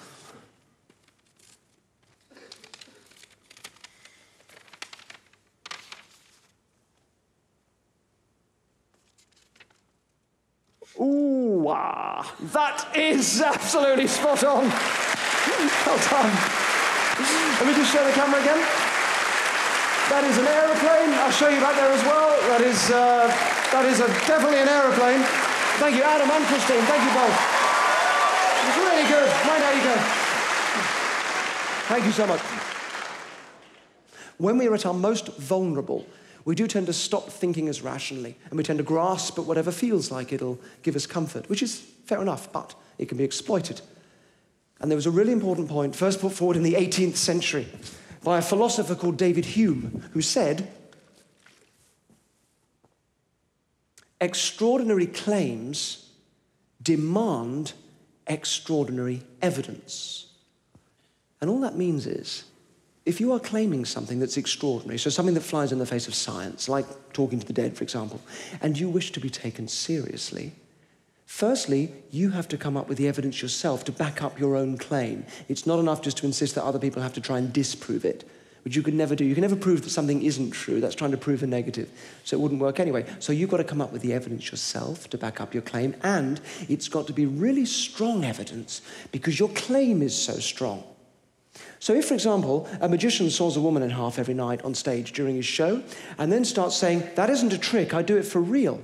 S1: Ooh, ah, that is absolutely spot on. well done. Let me just show the camera again. That is an aeroplane. I'll show you back there as well. That is, uh, that is a, definitely an aeroplane. Thank you, Adam and Christine. Thank you both. It's really good. My how Thank you so much. When we are at our most vulnerable, we do tend to stop thinking as rationally, and we tend to grasp at whatever feels like it'll give us comfort, which is fair enough, but it can be exploited. And there was a really important point first put forward in the 18th century by a philosopher called David Hume, who said, extraordinary claims demand extraordinary evidence. And all that means is if you are claiming something that's extraordinary, so something that flies in the face of science, like talking to the dead, for example, and you wish to be taken seriously, firstly, you have to come up with the evidence yourself to back up your own claim. It's not enough just to insist that other people have to try and disprove it which you can never do. You can never prove that something isn't true. That's trying to prove a negative. So it wouldn't work anyway. So you've got to come up with the evidence yourself to back up your claim. And it's got to be really strong evidence because your claim is so strong. So, if, for example, a magician saws a woman in half every night on stage during his show and then starts saying, That isn't a trick, I do it for real.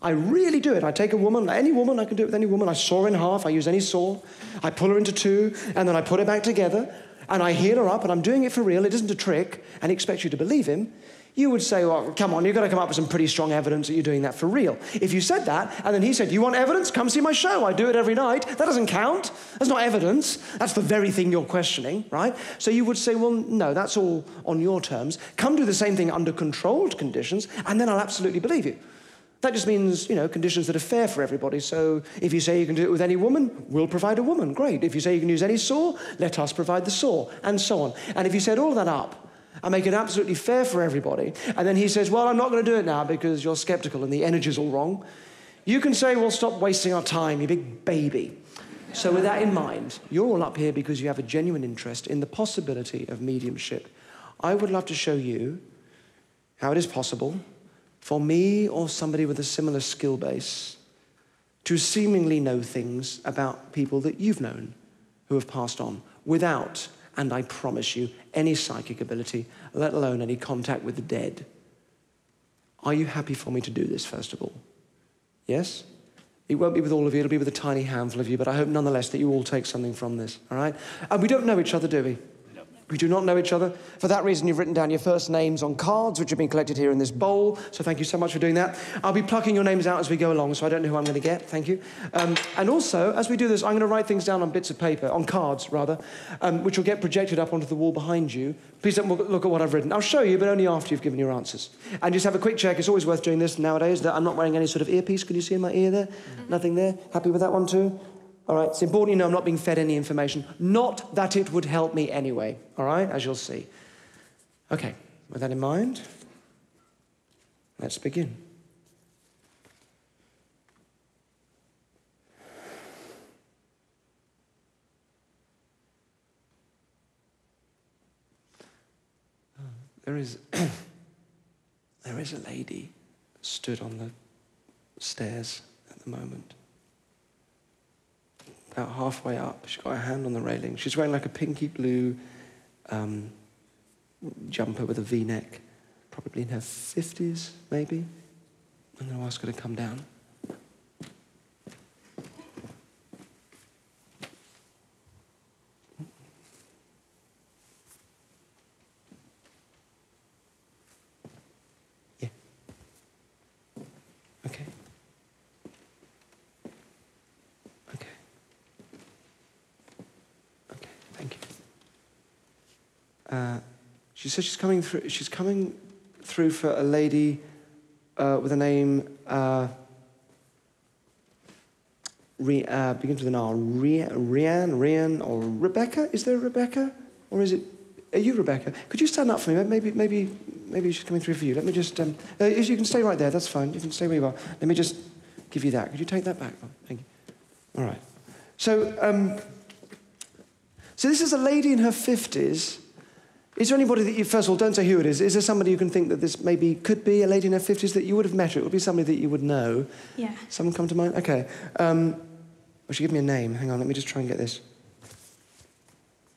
S1: I really do it. I take a woman, any woman, I can do it with any woman. I saw in half, I use any saw, I pull her into two, and then I put it back together and I heal her up and I'm doing it for real, it isn't a trick, and expect you to believe him, you would say, well, come on, you've got to come up with some pretty strong evidence that you're doing that for real. If you said that, and then he said, you want evidence? Come see my show. I do it every night. That doesn't count. That's not evidence. That's the very thing you're questioning, right? So you would say, well, no, that's all on your terms. Come do the same thing under controlled conditions, and then I'll absolutely believe you. That just means, you know, conditions that are fair for everybody. So if you say you can do it with any woman, we'll provide a woman. Great. If you say you can use any saw, let us provide the saw, and so on. And if you set all that up and make it absolutely fair for everybody, and then he says, well, I'm not going to do it now because you're skeptical and the energy's all wrong, you can say, well, stop wasting our time, you big baby. So with that in mind, you're all up here because you have a genuine interest in the possibility of mediumship. I would love to show you how it is possible for me or somebody with a similar skill base to seemingly know things about people that you've known who have passed on without, and I promise you, any psychic ability, let alone any contact with the dead. Are you happy for me to do this, first of all? Yes? It won't be with all of you, it'll be with a tiny handful of you, but I hope nonetheless that you all take something from this, all right? And we don't know each other, do we? We do not know each other. For that reason, you've written down your first names on cards, which have been collected here in this bowl. So thank you so much for doing that. I'll be plucking your names out as we go along, so I don't know who I'm going to get. Thank you. Um, and also, as we do this, I'm going to write things down on bits of paper, on cards, rather, um, which will get projected up onto the wall behind you. Please don't look at what I've written. I'll show you, but only after you've given your answers. And just have a quick check. It's always worth doing this nowadays that I'm not wearing any sort of earpiece. Can you see in my ear there? Mm -hmm. Nothing there. Happy with that one, too? All right, it's important you know I'm not being fed any information. Not that it would help me anyway, all right, as you'll see. Okay, with that in mind, let's begin. there is, there is a lady stood on the stairs at the moment about halfway up. She's got her hand on the railing. She's wearing like a pinky blue um, jumper with a V neck, probably in her 50s, maybe. I'm going to ask her to come down. So she's coming through. She's coming through for a lady uh, with a name uh, re, uh, begins with an R. Re, Rianne, Rianne, or Rebecca? Is there Rebecca, or is it? Are you Rebecca? Could you stand up for me? Maybe, maybe, maybe she's coming through for you. Let me just. Um, uh, you can stay right there. That's fine. You can stay where you are. Let me just give you that. Could you take that back? Oh, thank you. All right. So, um, so this is a lady in her fifties is there anybody that you, first of all, don't say who it is, is there somebody you can think that this maybe could be a lady in her 50s that you would have met It would be somebody that you would know. Yeah. Someone come to mind? Okay. Um, well, oh, she give me a name. Hang on, let me just try and get this.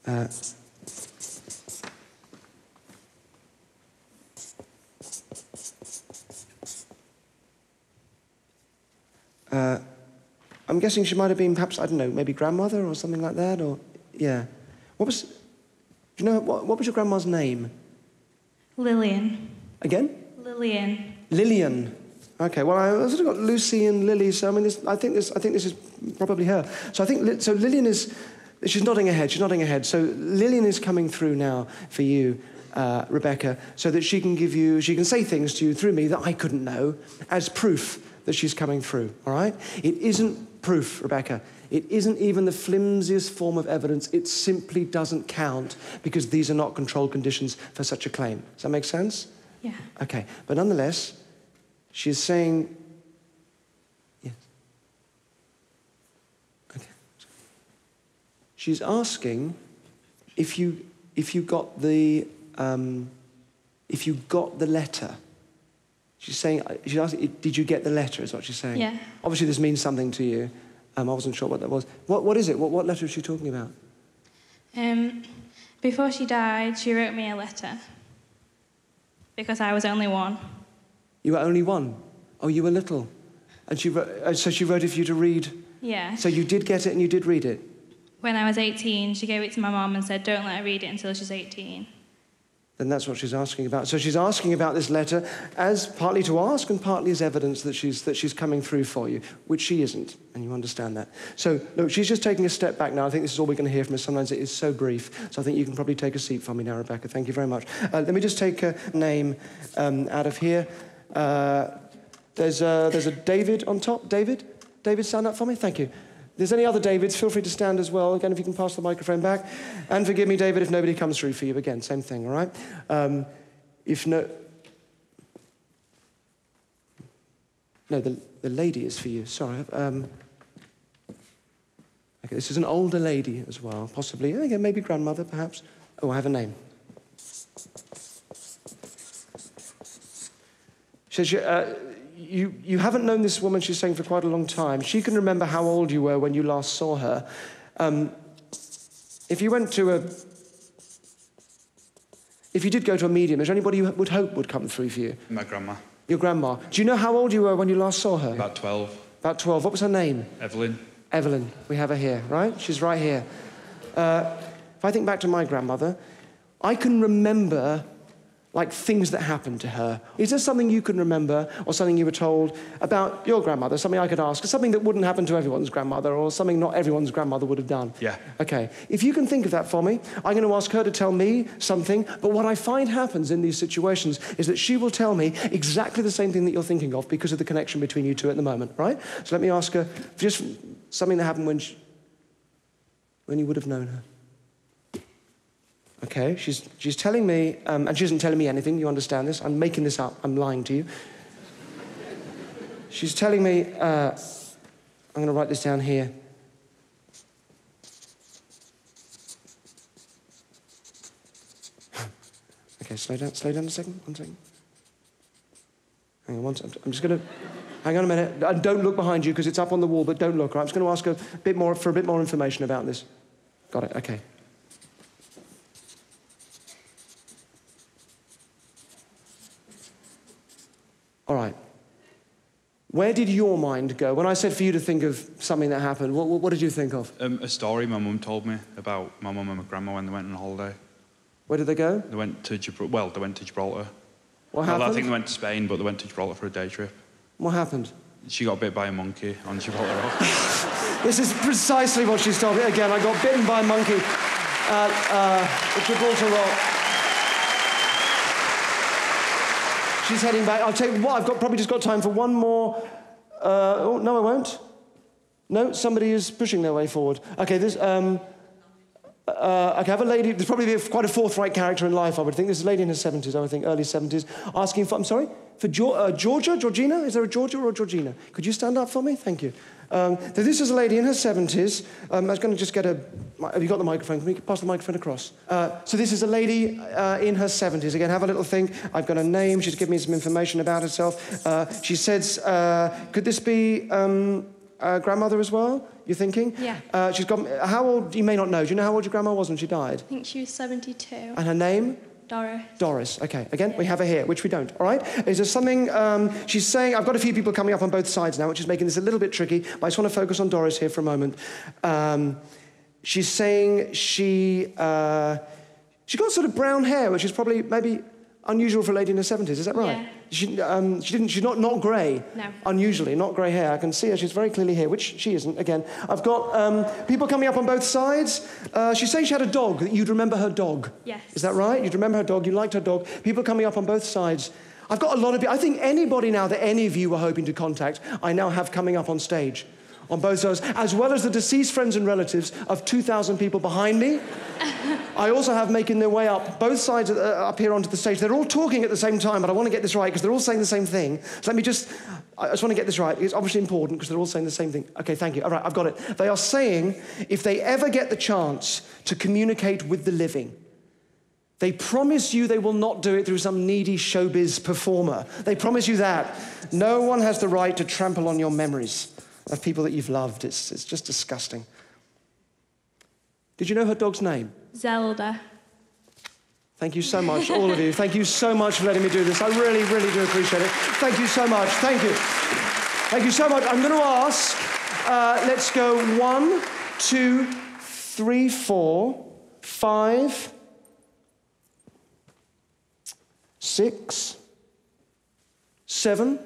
S1: Uh, uh, I'm guessing she might have been perhaps, I don't know, maybe grandmother or something like that, or, yeah. What was, do you know, what, what was your grandma's name? Lillian. Again? Lillian. Lillian. Okay, well, I've sort of got Lucy and Lily, so I mean, this, I, think this, I think this is probably her. So I think, so Lillian is, she's nodding ahead, she's nodding ahead. So Lillian is coming through now for you, uh, Rebecca, so that she can give you, she can say things to you through me that I couldn't know as proof that she's coming through, all right? It isn't proof, Rebecca. It isn't even the flimsiest form of evidence. It simply doesn't count because these are not controlled conditions for such a claim. Does that make sense? Yeah. Okay. But nonetheless, she's saying. Yes. Okay. She's asking if you, if you got the. Um, if you got the letter She's saying, uh, she's asking, did you get the letter, is what she's saying. Yeah. Obviously, this means something to you. Um, I wasn't sure what that was. What, what is it? What, what letter is she talking about? Um, before she died, she wrote me a letter because I was only one. You were only one? Oh, you were little. And she wrote, uh, so she wrote it for you to read? Yeah. So you did get it and you did read it? When I was 18, she gave it to my mum and said, don't let her read it until she's 18 then that's what she's asking about. So she's asking about this letter as partly to ask and partly as evidence that she's, that she's coming through for you, which she isn't, and you understand that. So, look, she's just taking a step back now. I think this is all we're going to hear from her. Sometimes it is so brief. So I think you can probably take a seat for me now, Rebecca. Thank you very much. Uh, let me just take a name um, out of here. Uh, there's, a, there's a David on top. David? David, stand up for me. Thank you there's any other Davids, feel free to stand as well. Again, if you can pass the microphone back. And forgive me, David, if nobody comes through for you. Again, same thing, all right? Um, if no. No, the, the lady is for you. Sorry. Um, okay, this is an older lady as well, possibly. Again, maybe grandmother, perhaps. Oh, I have a name. She says, uh, you, you haven't known this woman, she's saying, for quite a long time. She can remember how old you were when you last saw her. Um, if you went to a if you did go to a medium, is there anybody you would hope would come through for you? My grandma. Your grandma. Do you know how old you were when you last saw her? About 12. About 12. What was her name? Evelyn. Evelyn. We have her here, right? She's right here. Uh, if I think back to my grandmother, I can remember like things that happened to her. Is there something you can remember or something you were told about your grandmother? Something I could ask, something that wouldn't happen to everyone's grandmother or something not everyone's grandmother would have done? Yeah. Okay. If you can think of that for me, I'm going to ask her to tell me something. But what I find happens in these situations is that she will tell me exactly the same thing that you're thinking of because of the connection between you two at the moment, right? So let me ask her just something that happened when, she, when you would have known her. Okay, she's, she's telling me, um, and she isn't telling me anything, you understand this? I'm making this up, I'm lying to you. she's telling me, uh, I'm going to write this down here. okay, slow down, slow down a second, one second. Hang on, one second. I'm just going to. Hang on a minute. And don't look behind you because it's up on the wall, but don't look. Right? I'm just going to ask a bit more, for a bit more information about this. Got it, okay. All right. Where did your mind go? When I said for you to think of something that happened, what, what did you think of? Um, a story my mum told me about my mum and my grandma when they went on holiday. Where did they go? They went to Gibraltar. Well, they went to Gibraltar. What happened? Well, I think they went to Spain, but they went to Gibraltar for a day trip. What happened? She got bit by a monkey on Gibraltar Rock. this is precisely what she's told me. Again, I got bitten by a monkey at uh, Gibraltar Rock. She's heading back. I'll take what I've got. Probably just got time for one more. Uh, oh no, I won't. No, somebody is pushing their way forward. Okay, this. Um, uh, okay, I have a lady. There's probably quite a forthright character in life. I would think this is a lady in her seventies. I would think early seventies, asking for. I'm sorry for jo- uh, Georgia, Georgina. Is there a Georgia or a Georgina? Could you stand up for me? Thank you. Um, this is a lady in her 70s. Um, I was going to just get a. Have you got the microphone? Can we pass the microphone across? Uh, so, this is a lady uh, in her 70s. Again, have a little think. I've got a name. She's given me some information about herself. Uh, she says, uh, Could this be um, grandmother as well? You're thinking? Yeah. Uh, she's got. How old? You may not know. Do you know how old your grandma was when she died? I think she was 72. And her name? Doris. Doris. Okay. Again, yeah. we have her here, which we don't. All right. Is there something um, she's saying? I've got a few people coming up on both sides now, which is making this a little bit tricky. But I just want to focus on Doris here for a moment. Um, she's saying she uh, she got sort of brown hair, which is probably maybe unusual for a lady in her 70s, is that right? Yeah. She, um, she didn't, she's not, not grey. No. Unusually, not grey hair. I can see her, she's very clearly here, which she isn't, again. I've got um, people coming up on both sides. Uh, she says she had a dog, that you'd remember her dog. Yes. Is that right? You'd remember her dog, you liked her dog. People coming up on both sides. I've got a lot of, I think anybody now that any of you were hoping to contact, I now have coming up on stage on both sides, as well as the deceased friends and relatives of 2,000 people behind me. I also have making their way up both sides uh, up here onto the stage. They're all talking at the same time, but I want to get this right because they're all saying the same thing. So let me just, I just want to get this right. It's obviously important because they're all saying the same thing. Okay, thank you. All right, I've got it. They are saying if they ever get the chance to communicate with the living, they promise you they will not do it through some needy showbiz performer. They promise you that. No one has the right to trample on your memories of people that you've loved. It's, it's just disgusting. Did you know her dog's name? Zelda. Thank you so much, all of you. Thank you so much for letting me do this. I really, really do appreciate it. Thank you so much. Thank you. Thank you so much. I'm going to ask, uh, let's go one, two, three, four, five, six, seven.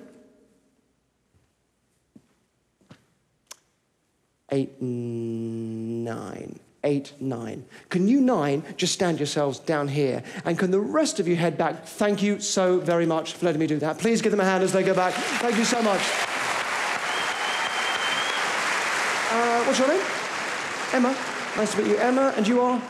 S1: eight, nine. Eight, nine. Can you nine just stand yourselves down here? And can the rest of you head back? Thank you so very much for letting me do that. Please give them a hand as they go back. Thank you so much. Uh, what's your name? Emma. Nice to meet you. Emma, and you are?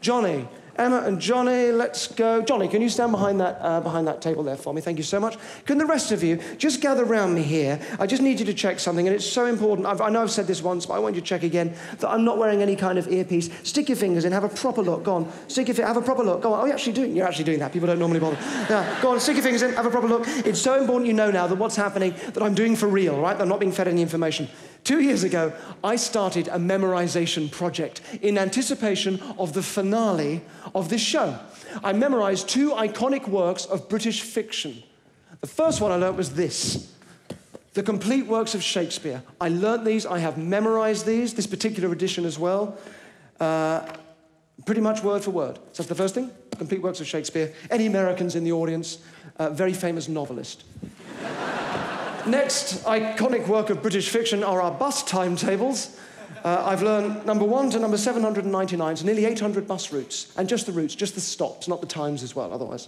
S1: Johnny. Emma and Johnny, let's go. Johnny, can you stand behind that, uh, behind that table there for me? Thank you so much. Can the rest of you just gather round me here? I just need you to check something, and it's so important. I've, i know I've said this once, but I want you to check again that I'm not wearing any kind of earpiece. Stick your fingers in, have a proper look. Go on. Stick your fi- have a proper look. Go on. Oh, you're actually doing, you're actually doing that. People don't normally bother. Yeah. Go on, stick your fingers in, have a proper look. It's so important you know now that what's happening, that I'm doing for real, right? That I'm not being fed any information. Two years ago, I started a memorization project in anticipation of the finale of this show. I memorized two iconic works of British fiction. The first one I learnt was this the complete works of Shakespeare. I learnt these, I have memorized these, this particular edition as well, uh, pretty much word for word. So that's the first thing complete works of Shakespeare. Any Americans in the audience? Uh, very famous novelist. Next iconic work of British fiction are our bus timetables. Uh, I've learned number one to number 799, so nearly 800 bus routes. And just the routes, just the stops, not the times as well, otherwise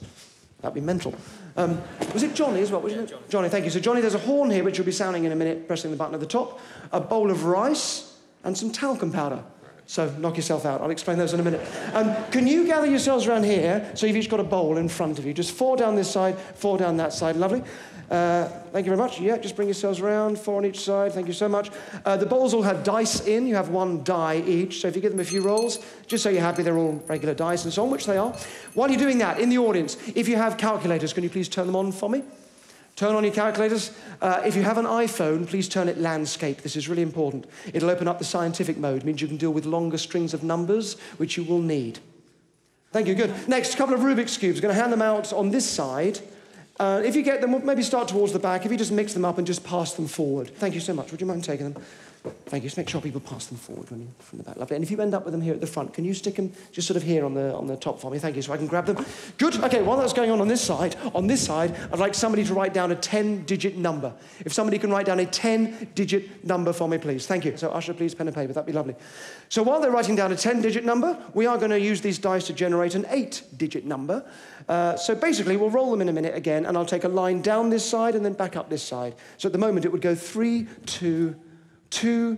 S1: that'd be mental. Um, was it Johnny as well? Was yeah, it? Johnny. Johnny, thank you. So, Johnny, there's a horn here which you'll be sounding in a minute, pressing the button at the top, a bowl of rice, and some talcum powder. So knock yourself out. I'll explain those in a minute. Um, can you gather yourselves around here? So you've each got a bowl in front of you. Just four down this side, four down that side. Lovely. Uh, thank you very much. Yeah, just bring yourselves around, four on each side. Thank you so much. Uh, the bowls all have dice in. You have one die each. So if you give them a few rolls, just so you're happy they're all regular dice and so on, which they are. While you're doing that, in the audience, if you have calculators, can you please turn them on for me? Turn on your calculators. Uh, if you have an iPhone, please turn it landscape. This is really important. It'll open up the scientific mode, it means you can deal with longer strings of numbers, which you will need. Thank you, good. Next, couple of Rubik's Cubes. We're going to hand them out on this side. Uh, if you get them, maybe start towards the back. If you just mix them up and just pass them forward. Thank you so much. Would you mind taking them? Thank you. Just make sure people pass them forward when you, from the back. Lovely. And if you end up with them here at the front, can you stick them just sort of here on the, on the top for me? Thank you. So I can grab them. Good. Okay, while that's going on on this side, on this side, I'd like somebody to write down a 10-digit number. If somebody can write down a 10-digit number for me, please. Thank you. So Usher, please, pen and paper. That'd be lovely. So while they're writing down a 10-digit number, we are going to use these dice to generate an 8-digit number. Uh, so basically, we'll roll them in a minute again, and I'll take a line down this side and then back up this side. So at the moment, it would go 3, 2, two,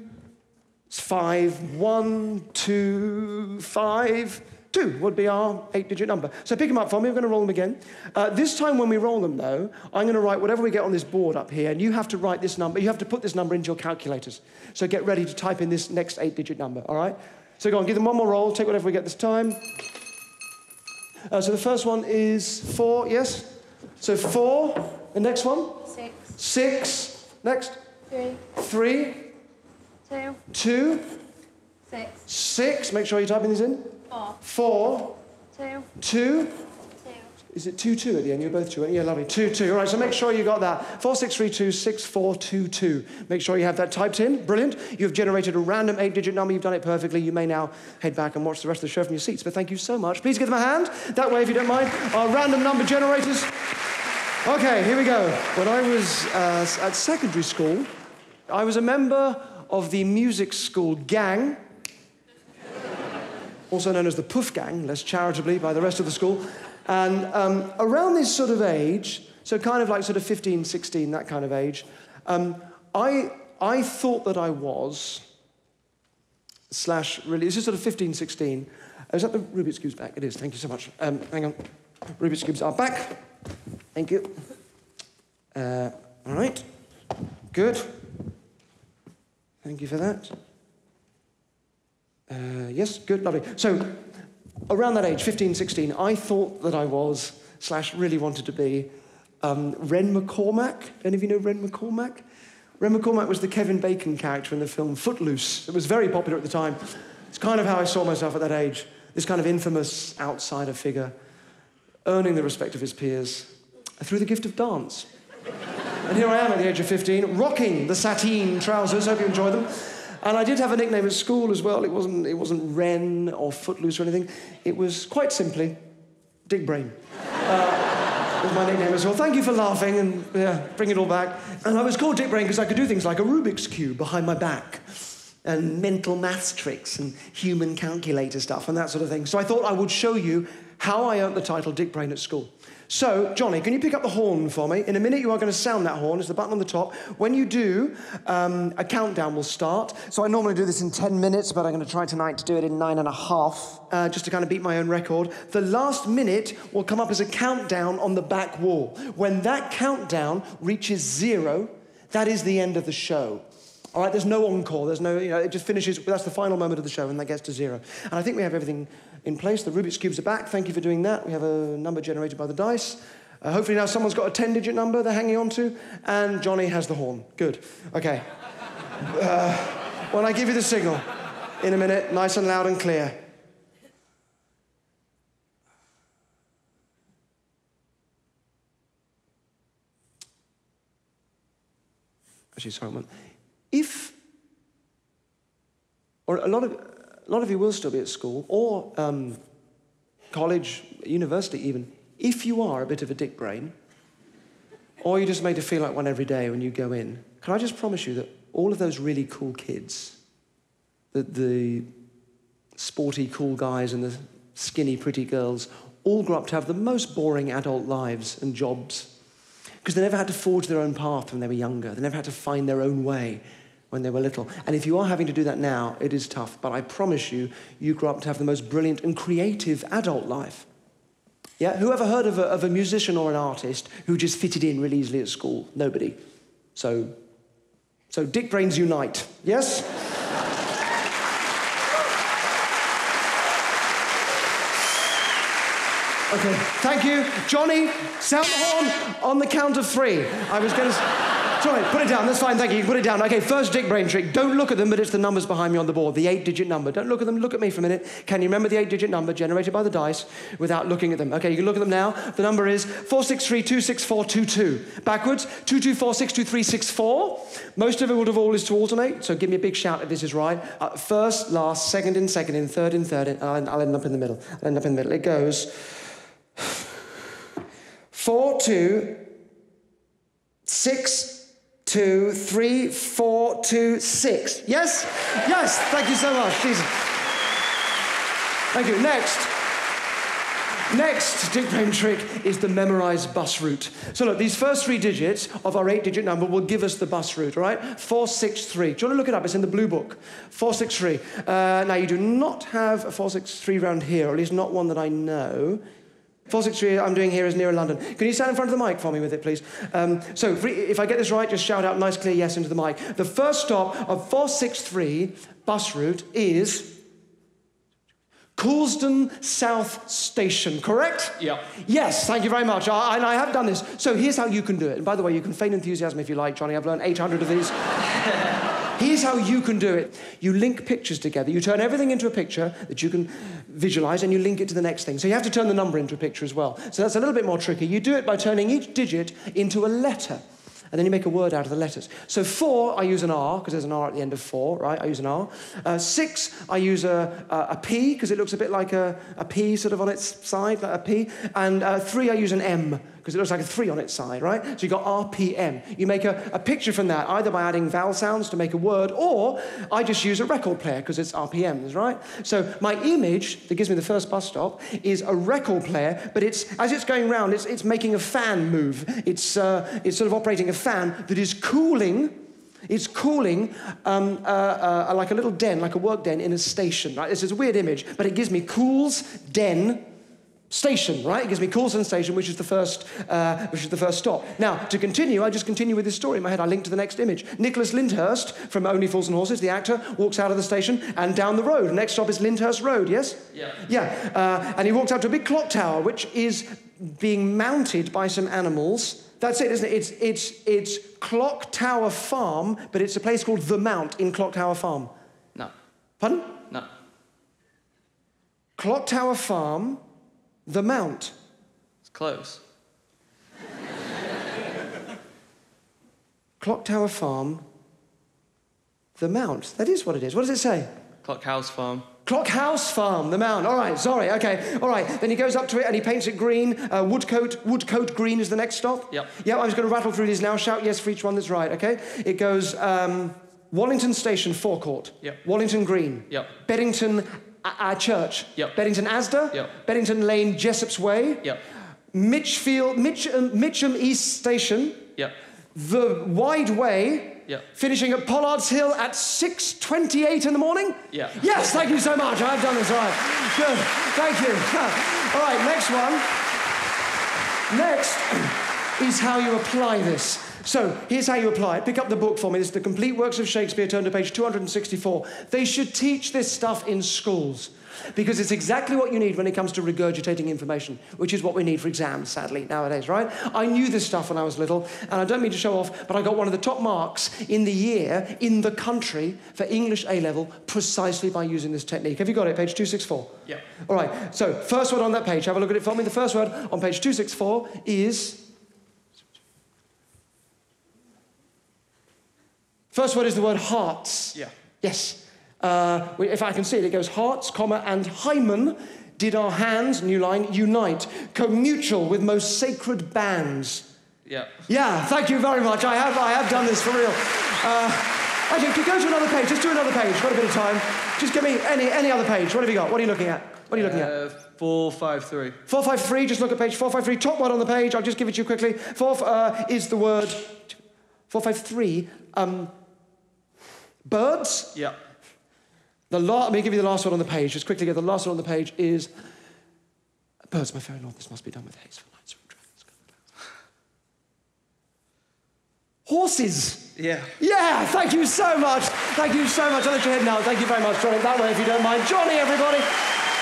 S1: five, one, two, five, two would be our eight digit number. So pick them up for me. We're going to roll them again. Uh, this time, when we roll them, though, I'm going to write whatever we get on this board up here, and you have to write this number. You have to put this number into your calculators. So get ready to type in this next eight digit number, all right? So go on, give them one more roll. Take whatever we get this time. Uh, so the first one is four, yes? So four. The next one? Six. Six. Next? Three. Three. Two. Two. Six. Six. Make sure you're typing these in. Four. Four. Two. Two. Is it 2 2 at the end? You're both 2 Yeah, lovely. 2 2. All right, so make sure you got that. 4632 6422. Make sure you have that typed in. Brilliant. You've generated a random eight digit number. You've done it perfectly. You may now head back and watch the rest of the show from your seats. But thank you so much. Please give them a hand. That way, if you don't mind, our random number generators. Okay, here we go. When I was uh, at secondary school, I was a member of the music school gang, also known as the Puff Gang, less charitably by the rest of the school. And um, around this sort of age, so kind of like sort of 15, 16, that kind of age, um, I, I thought that I was, slash, really, this is sort of 15, 16. Is that the Rubik's Cubes back? It is, thank you so much. Um, hang on. Rubik's Cubes are back. Thank you. Uh, all right. Good. Thank you for that. Uh, yes, good, lovely. So, around that age, 15, 16, I thought that I was, slash, really wanted to be, um, Ren McCormack. Any of you know Ren McCormack? Ren McCormack was the Kevin Bacon character in the film Footloose. It was very popular at the time. It's kind of how I saw myself at that age this kind of infamous outsider figure, earning the respect of his peers through the gift of dance. And here I am at the age of 15, rocking the sateen trousers. Hope you enjoy them. And I did have a nickname at school as well. It wasn't, it wasn't Ren or Footloose or anything. It was quite simply Dick Brain. Uh, was my nickname as well. Thank you for laughing and yeah, bring it all back. And I was called Dick Brain because I could do things like a Rubik's Cube behind my back and mental maths tricks and human calculator stuff and that sort of thing. So I thought I would show you how I earned the title Dick Brain at school. So, Johnny, can you pick up the horn for me? In a minute, you are going to sound that horn. It's the button on the top. When you do, um, a countdown will start. So, I normally do this in 10 minutes, but I'm going to try tonight to do it in nine and a half, uh, just to kind of beat my own record. The last minute will come up as a countdown on the back wall. When that countdown reaches zero, that is the end of the show. All right, there's no encore. There's no, you know, it just finishes. That's the final moment of the show, and that gets to zero. And I think we have everything in place. The Rubik's Cubes are back. Thank you for doing that. We have a number generated by the dice. Uh, hopefully now someone's got a 10-digit number they're hanging on to, and Johnny has the horn. Good. Okay. uh, when I give you the signal, in a minute, nice and loud and clear. Actually, sorry, if, or a lot of, a lot of you will still be at school or um, college, university even. If you are a bit of a dick brain, or you're just made to feel like one every day when you go in, can I just promise you that all of those really cool kids, the, the sporty, cool guys and the skinny, pretty girls, all grew up to have the most boring adult lives and jobs because they never had to forge their own path when they were younger. They never had to find their own way when they were little. And if you are having to do that now, it is tough. But I promise you, you grow up to have the most brilliant and creative adult life. Yeah, who ever heard of a, of a musician or an artist who just fitted in really easily at school? Nobody. So, so dick brains unite. Yes. okay. Thank you, Johnny. Sound the horn on the count of three. I was going to. Sorry, put it down. That's fine. Thank you. Put it down. Okay, first dick brain trick. Don't look at them, but it's the numbers behind me on the board, the eight digit number. Don't look at them. Look at me for a minute. Can you remember the eight digit number generated by the dice without looking at them? Okay, you can look at them now. The number is four six three two six four two two. Backwards, 2246364. Most of it would have all is to alternate, so give me a big shout if this is right. Uh, first, last, second in second in, third in third in. I'll, I'll end up in the middle. I'll end up in the middle. It goes 4 2 6 two, three, four, two, six. Yes? Yes, thank you so much. Jesus. Thank you. Next. Next Dick Brain trick is the memorized bus route. So look, these first three digits of our eight-digit number will give us the bus route, all right? 463. Do you want to look it up? It's in the blue book. 463. Uh, now, you do not have a 463 round here, or at least not one that I know. 463. I'm doing here is nearer London. Can you stand in front of the mic for me with it, please? Um, so, if I get this right, just shout out nice, clear yes into the mic. The first stop of 463 bus route is Coulsdon South Station, correct? Yeah. Yes, thank you very much. I, and I have done this. So, here's how you can do it. And by the way, you can feign enthusiasm if you like, Johnny. I've learned 800 of these. Here's how you can do it. You link pictures together. You turn everything into a picture that you can visualize and you link it to the next thing. So you have to turn the number into a picture as well. So that's a little bit more tricky. You do it by turning each digit into a letter. And then you make a word out of the letters. So four, I use an R, because there's an R at the end of four, right? I use an R. Uh, six, I use a, a, a P, because it looks a bit like a, a P sort of on its side, like a P. And uh, three, I use an M, because it looks like a three on its side, right? So you've got RPM. You make a, a picture from that, either by adding vowel sounds to make a word, or I just use a record player because it's RPMs, right? So my image that gives me the first bus stop is a record player, but it's as it's going round, it's, it's making a fan move. It's, uh, it's sort of operating a fan that is cooling. It's cooling um, uh, uh, like a little den, like a work den in a station. Right? This is a weird image, but it gives me cools, den, station, right? It gives me Coulsdon Station, which is the first, uh, which is the first stop. Now, to continue, I just continue with this story in my head. I link to the next image. Nicholas Lyndhurst from Only Fools and Horses, the actor, walks out of the station and down the road. Next stop is Lyndhurst Road, yes? Yeah. Yeah. Uh, and he walks out to a big clock tower, which is being mounted by some animals. That's it, isn't it? It's, it's, it's Clock Tower Farm, but it's a place called The Mount in Clock Tower Farm. No. Pardon? No. Clock Tower Farm the Mount. It's close. Clock Tower Farm, The Mount. That is what it is. What does it say? Clock House Farm. Clock House Farm, the mound. All right, sorry, okay, all right. Then he goes up to it and he paints it green. Uh, Woodcote, Woodcote green is the next stop. Yep. Yeah, I'm just going to rattle through these now. Shout yes for each one that's right, okay? It goes um, Wallington Station, Forecourt. Yep. Wallington Green. Yep. Beddington our church. Yep. Beddington Asda, yep. Beddington Lane, Jessop's Way, yep. Mitchfield, Mitcham, um, Mitcham East Station, yep. the Wide Way, yep. finishing at Pollard's Hill at 6.28 in the morning? Yeah. Yes, thank you so much. I've done this all right. Good, thank you. All right, next one. Next is how you apply this. So here's how you apply it. Pick up the book for me. This is the complete works of Shakespeare. Turn to page 264. They should teach this stuff in schools because it's exactly what you need when it comes to regurgitating information, which is what we need for exams, sadly, nowadays, right? I knew this stuff when I was little, and I don't mean to show off, but I got one of the top marks in the year in the country for English A level precisely by using this technique. Have you got it? Page 264? Yeah. All right, so first word on that page, have a look at it for me. The first word on page 264 is First word is the word hearts. Yeah. Yes. Uh, if I can see it, it goes hearts, comma, and hymen did our hands, new line, unite, commutual with most sacred bands. Yeah. Yeah, thank you very much. I have, I have done this for real. Uh, actually, go to another page. Just do another page. Got a bit of time. Just give me any, any other page. What have you got? What are you looking at? What are you looking uh, at? 453. 453, just look at page 453. Top one on the page. I'll just give it to you quickly. Four uh, is the word. 453. Um, Birds? Yeah. The la- let me give you the last one on the page. Just quickly get the last one on the page is birds. My fair lord, this must be done with haste Horses. Yeah. Yeah, thank you so much. Thank you so much. I'll let you head now. Thank you very much, Johnny. That way, if you don't mind. Johnny, everybody,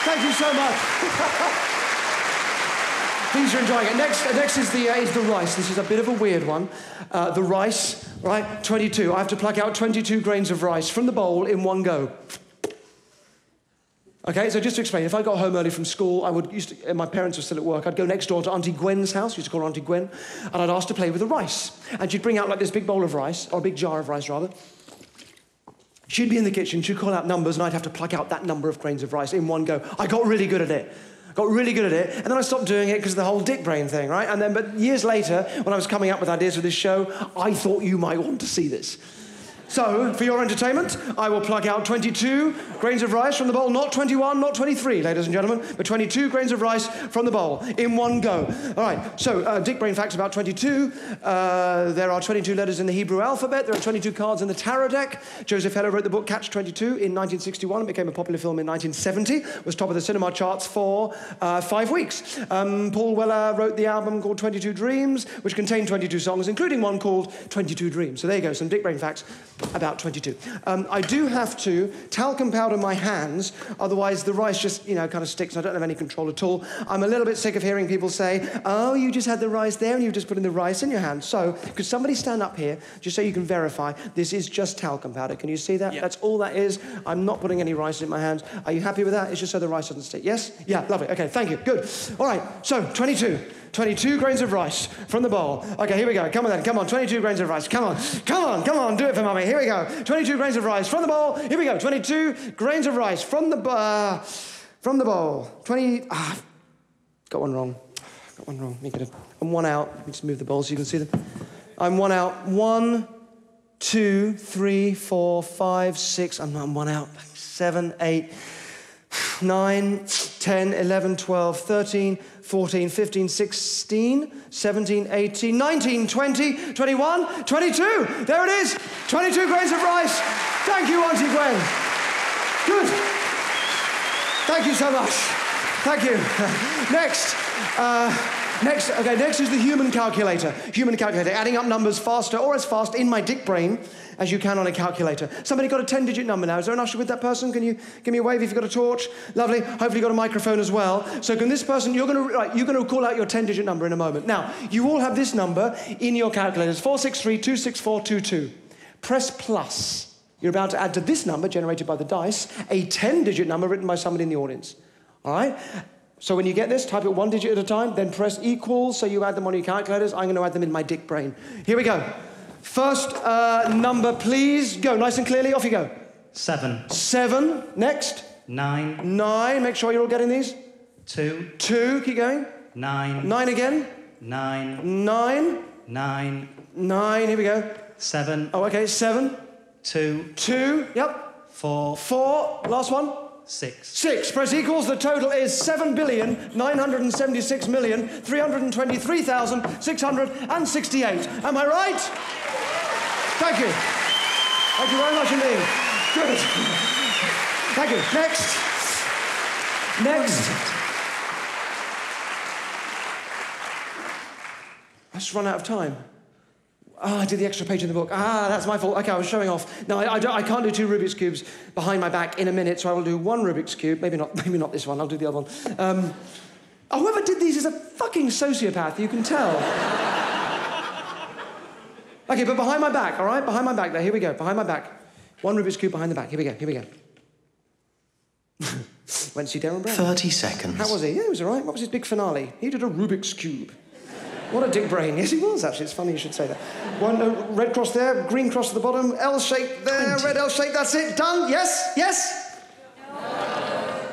S1: thank you so much. These are enjoying it. Next, next is, the, uh, is the rice. This is a bit of a weird one. Uh, the rice, right? 22. I have to pluck out 22 grains of rice from the bowl in one go. Okay, so just to explain, if I got home early from school, I would used to, my parents were still at work. I'd go next door to Auntie Gwen's house, used to call her Auntie Gwen, and I'd ask to play with the rice. And she'd bring out like this big bowl of rice, or a big jar of rice rather. She'd be in the kitchen, she'd call out numbers, and I'd have to pluck out that number of grains of rice in one go. I got really good at it got really good at it, and then I stopped doing it because of the whole dick brain thing, right? And then, but years later, when I was coming up with ideas for this show, I thought you might want to see this. So, for your entertainment, I will plug out 22 grains of rice from the bowl. Not 21, not 23, ladies and gentlemen, but 22 grains of rice from the bowl in one go. All right, so uh, Dick Brain facts about 22. Uh, there are 22 letters in the Hebrew alphabet. There are 22 cards in the tarot deck. Joseph Heller wrote the book Catch 22 in 1961. It became a popular film in 1970. It was top of the cinema charts for uh, five weeks. Um, Paul Weller wrote the album called 22 Dreams, which contained 22 songs, including one called 22 Dreams. So there you go, some Dick Brain facts about 22. Um, I do have to talcum powder my hands, otherwise the rice just, you know, kind of sticks. I don't have any control at all. I'm a little bit sick of hearing people say, oh, you just had the rice there and you've just put in the rice in your hand. So could somebody stand up here just so you can verify this is just talcum powder. Can you see that? Yep. That's all that is. I'm not putting any rice in my hands. Are you happy with that? It's just so the rice doesn't stick. Yes? Yeah, lovely. Okay, thank you. Good. All right, so 22. 22 grains of rice from the bowl. Okay, here we go. Come on then. Come on. 22 grains of rice. Come on. Come on. Come on. Do it for mummy. Here we go. 22 grains of rice from the bowl. Here we go. 22 grains of rice from the uh, from the bowl. 20. Ah, got one wrong. Got one wrong. Make it a, I'm one out. Let me just move the bowl so you can see them. I'm one out. One, two, three, four, five, six. I'm not I'm one out. Seven, eight, nine, ten, eleven, twelve, thirteen. 14, 15, 16, 17, 18, 19, 20, 21, 22. There it is. 22 grains of rice. Thank you, Auntie Gwen. Good. Thank you so much. Thank you. Next. Uh, Next, okay, next is the human calculator. Human calculator, adding up numbers faster or as fast in my dick brain as you can on a calculator. Somebody got a 10 digit number now. Is there an usher with that person? Can you give me a wave if you've got a torch? Lovely. Hopefully, you've got a microphone as well. So, can this person, you're going right, you're to call out your 10 digit number in a moment. Now, you all have this number in your calculators 463 Press plus. You're about to add to this number generated by the dice a 10 digit number written by somebody in the audience. All right? So when you get this, type it one digit at a time, then press equal so you add them on your calculators. I'm going to add them in my dick brain. Here we go. First uh, number, please. Go, nice and clearly. Off you go. Seven. Seven. Next. Nine. Nine. Make sure you're all getting these. Two. Two. Keep going. Nine. Nine again. Nine. Nine. Nine. Nine. Here we go. Seven. Oh, okay. Seven. Two. Two. Yep. Four. Four. Last one. Six. Six. Press equals. The total is seven billion nine hundred and seventy-six million three hundred and twenty-three thousand six hundred and sixty-eight. Am I right? Thank you. Thank you very much indeed. Good. Thank you. Next. Next. I just run out of time. Oh, I did the extra page in the book. Ah, that's my fault. Okay, I was showing off. No, I, I, I, can't do two Rubik's Cubes behind my back in a minute, so I will do one Rubik's Cube. Maybe not, maybe not this one. I'll do the other one. Um, oh, whoever did these is a fucking sociopath, you can tell. okay, but behind my back, all right? Behind my back there. Here we go. Behind my back. One Rubik's Cube behind the back. Here we go. Here we go. Went to see Derren Brown. 30 seconds. How was he? Yeah, he was all right. What was his big finale? He did a Rubik's Cube. What a dick brain. Yes, he was, actually. It's funny you should say that. One uh, red cross there, green cross at the bottom, L shape there, 20. red L shape, that's it. Done. Yes, yes.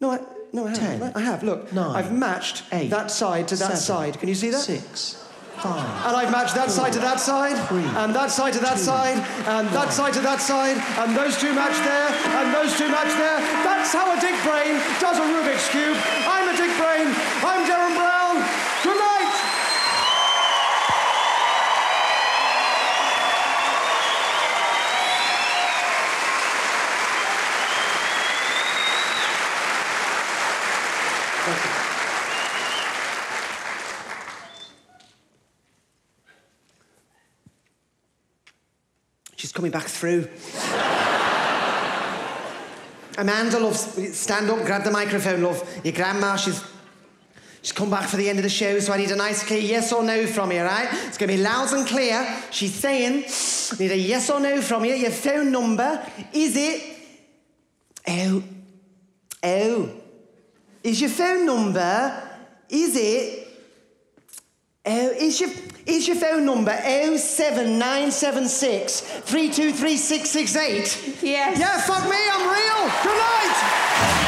S1: No, I, no, I have Ten, I have. Look, nine, I've matched eight, that side to that seven, side. Can you see that? Six. Five, and I've matched that four, side to that side, three, and that side to that two, side, and one. that side to that side, and those two match there, and those two match there. That's how a dick brain does a Rubik's Cube. I coming back through. Amanda love, Stand up, grab the microphone, love. Your grandma, she's. She's come back for the end of the show, so I need a nice clear yes or no from you, right? It's gonna be loud and clear. She's saying, I need a yes or no from you. Your phone number, is it? Oh. Oh. Is your phone number? Is it Oh, is your is your phone number 07976 323668? Yes. Yeah, fuck me, I'm real. Good night.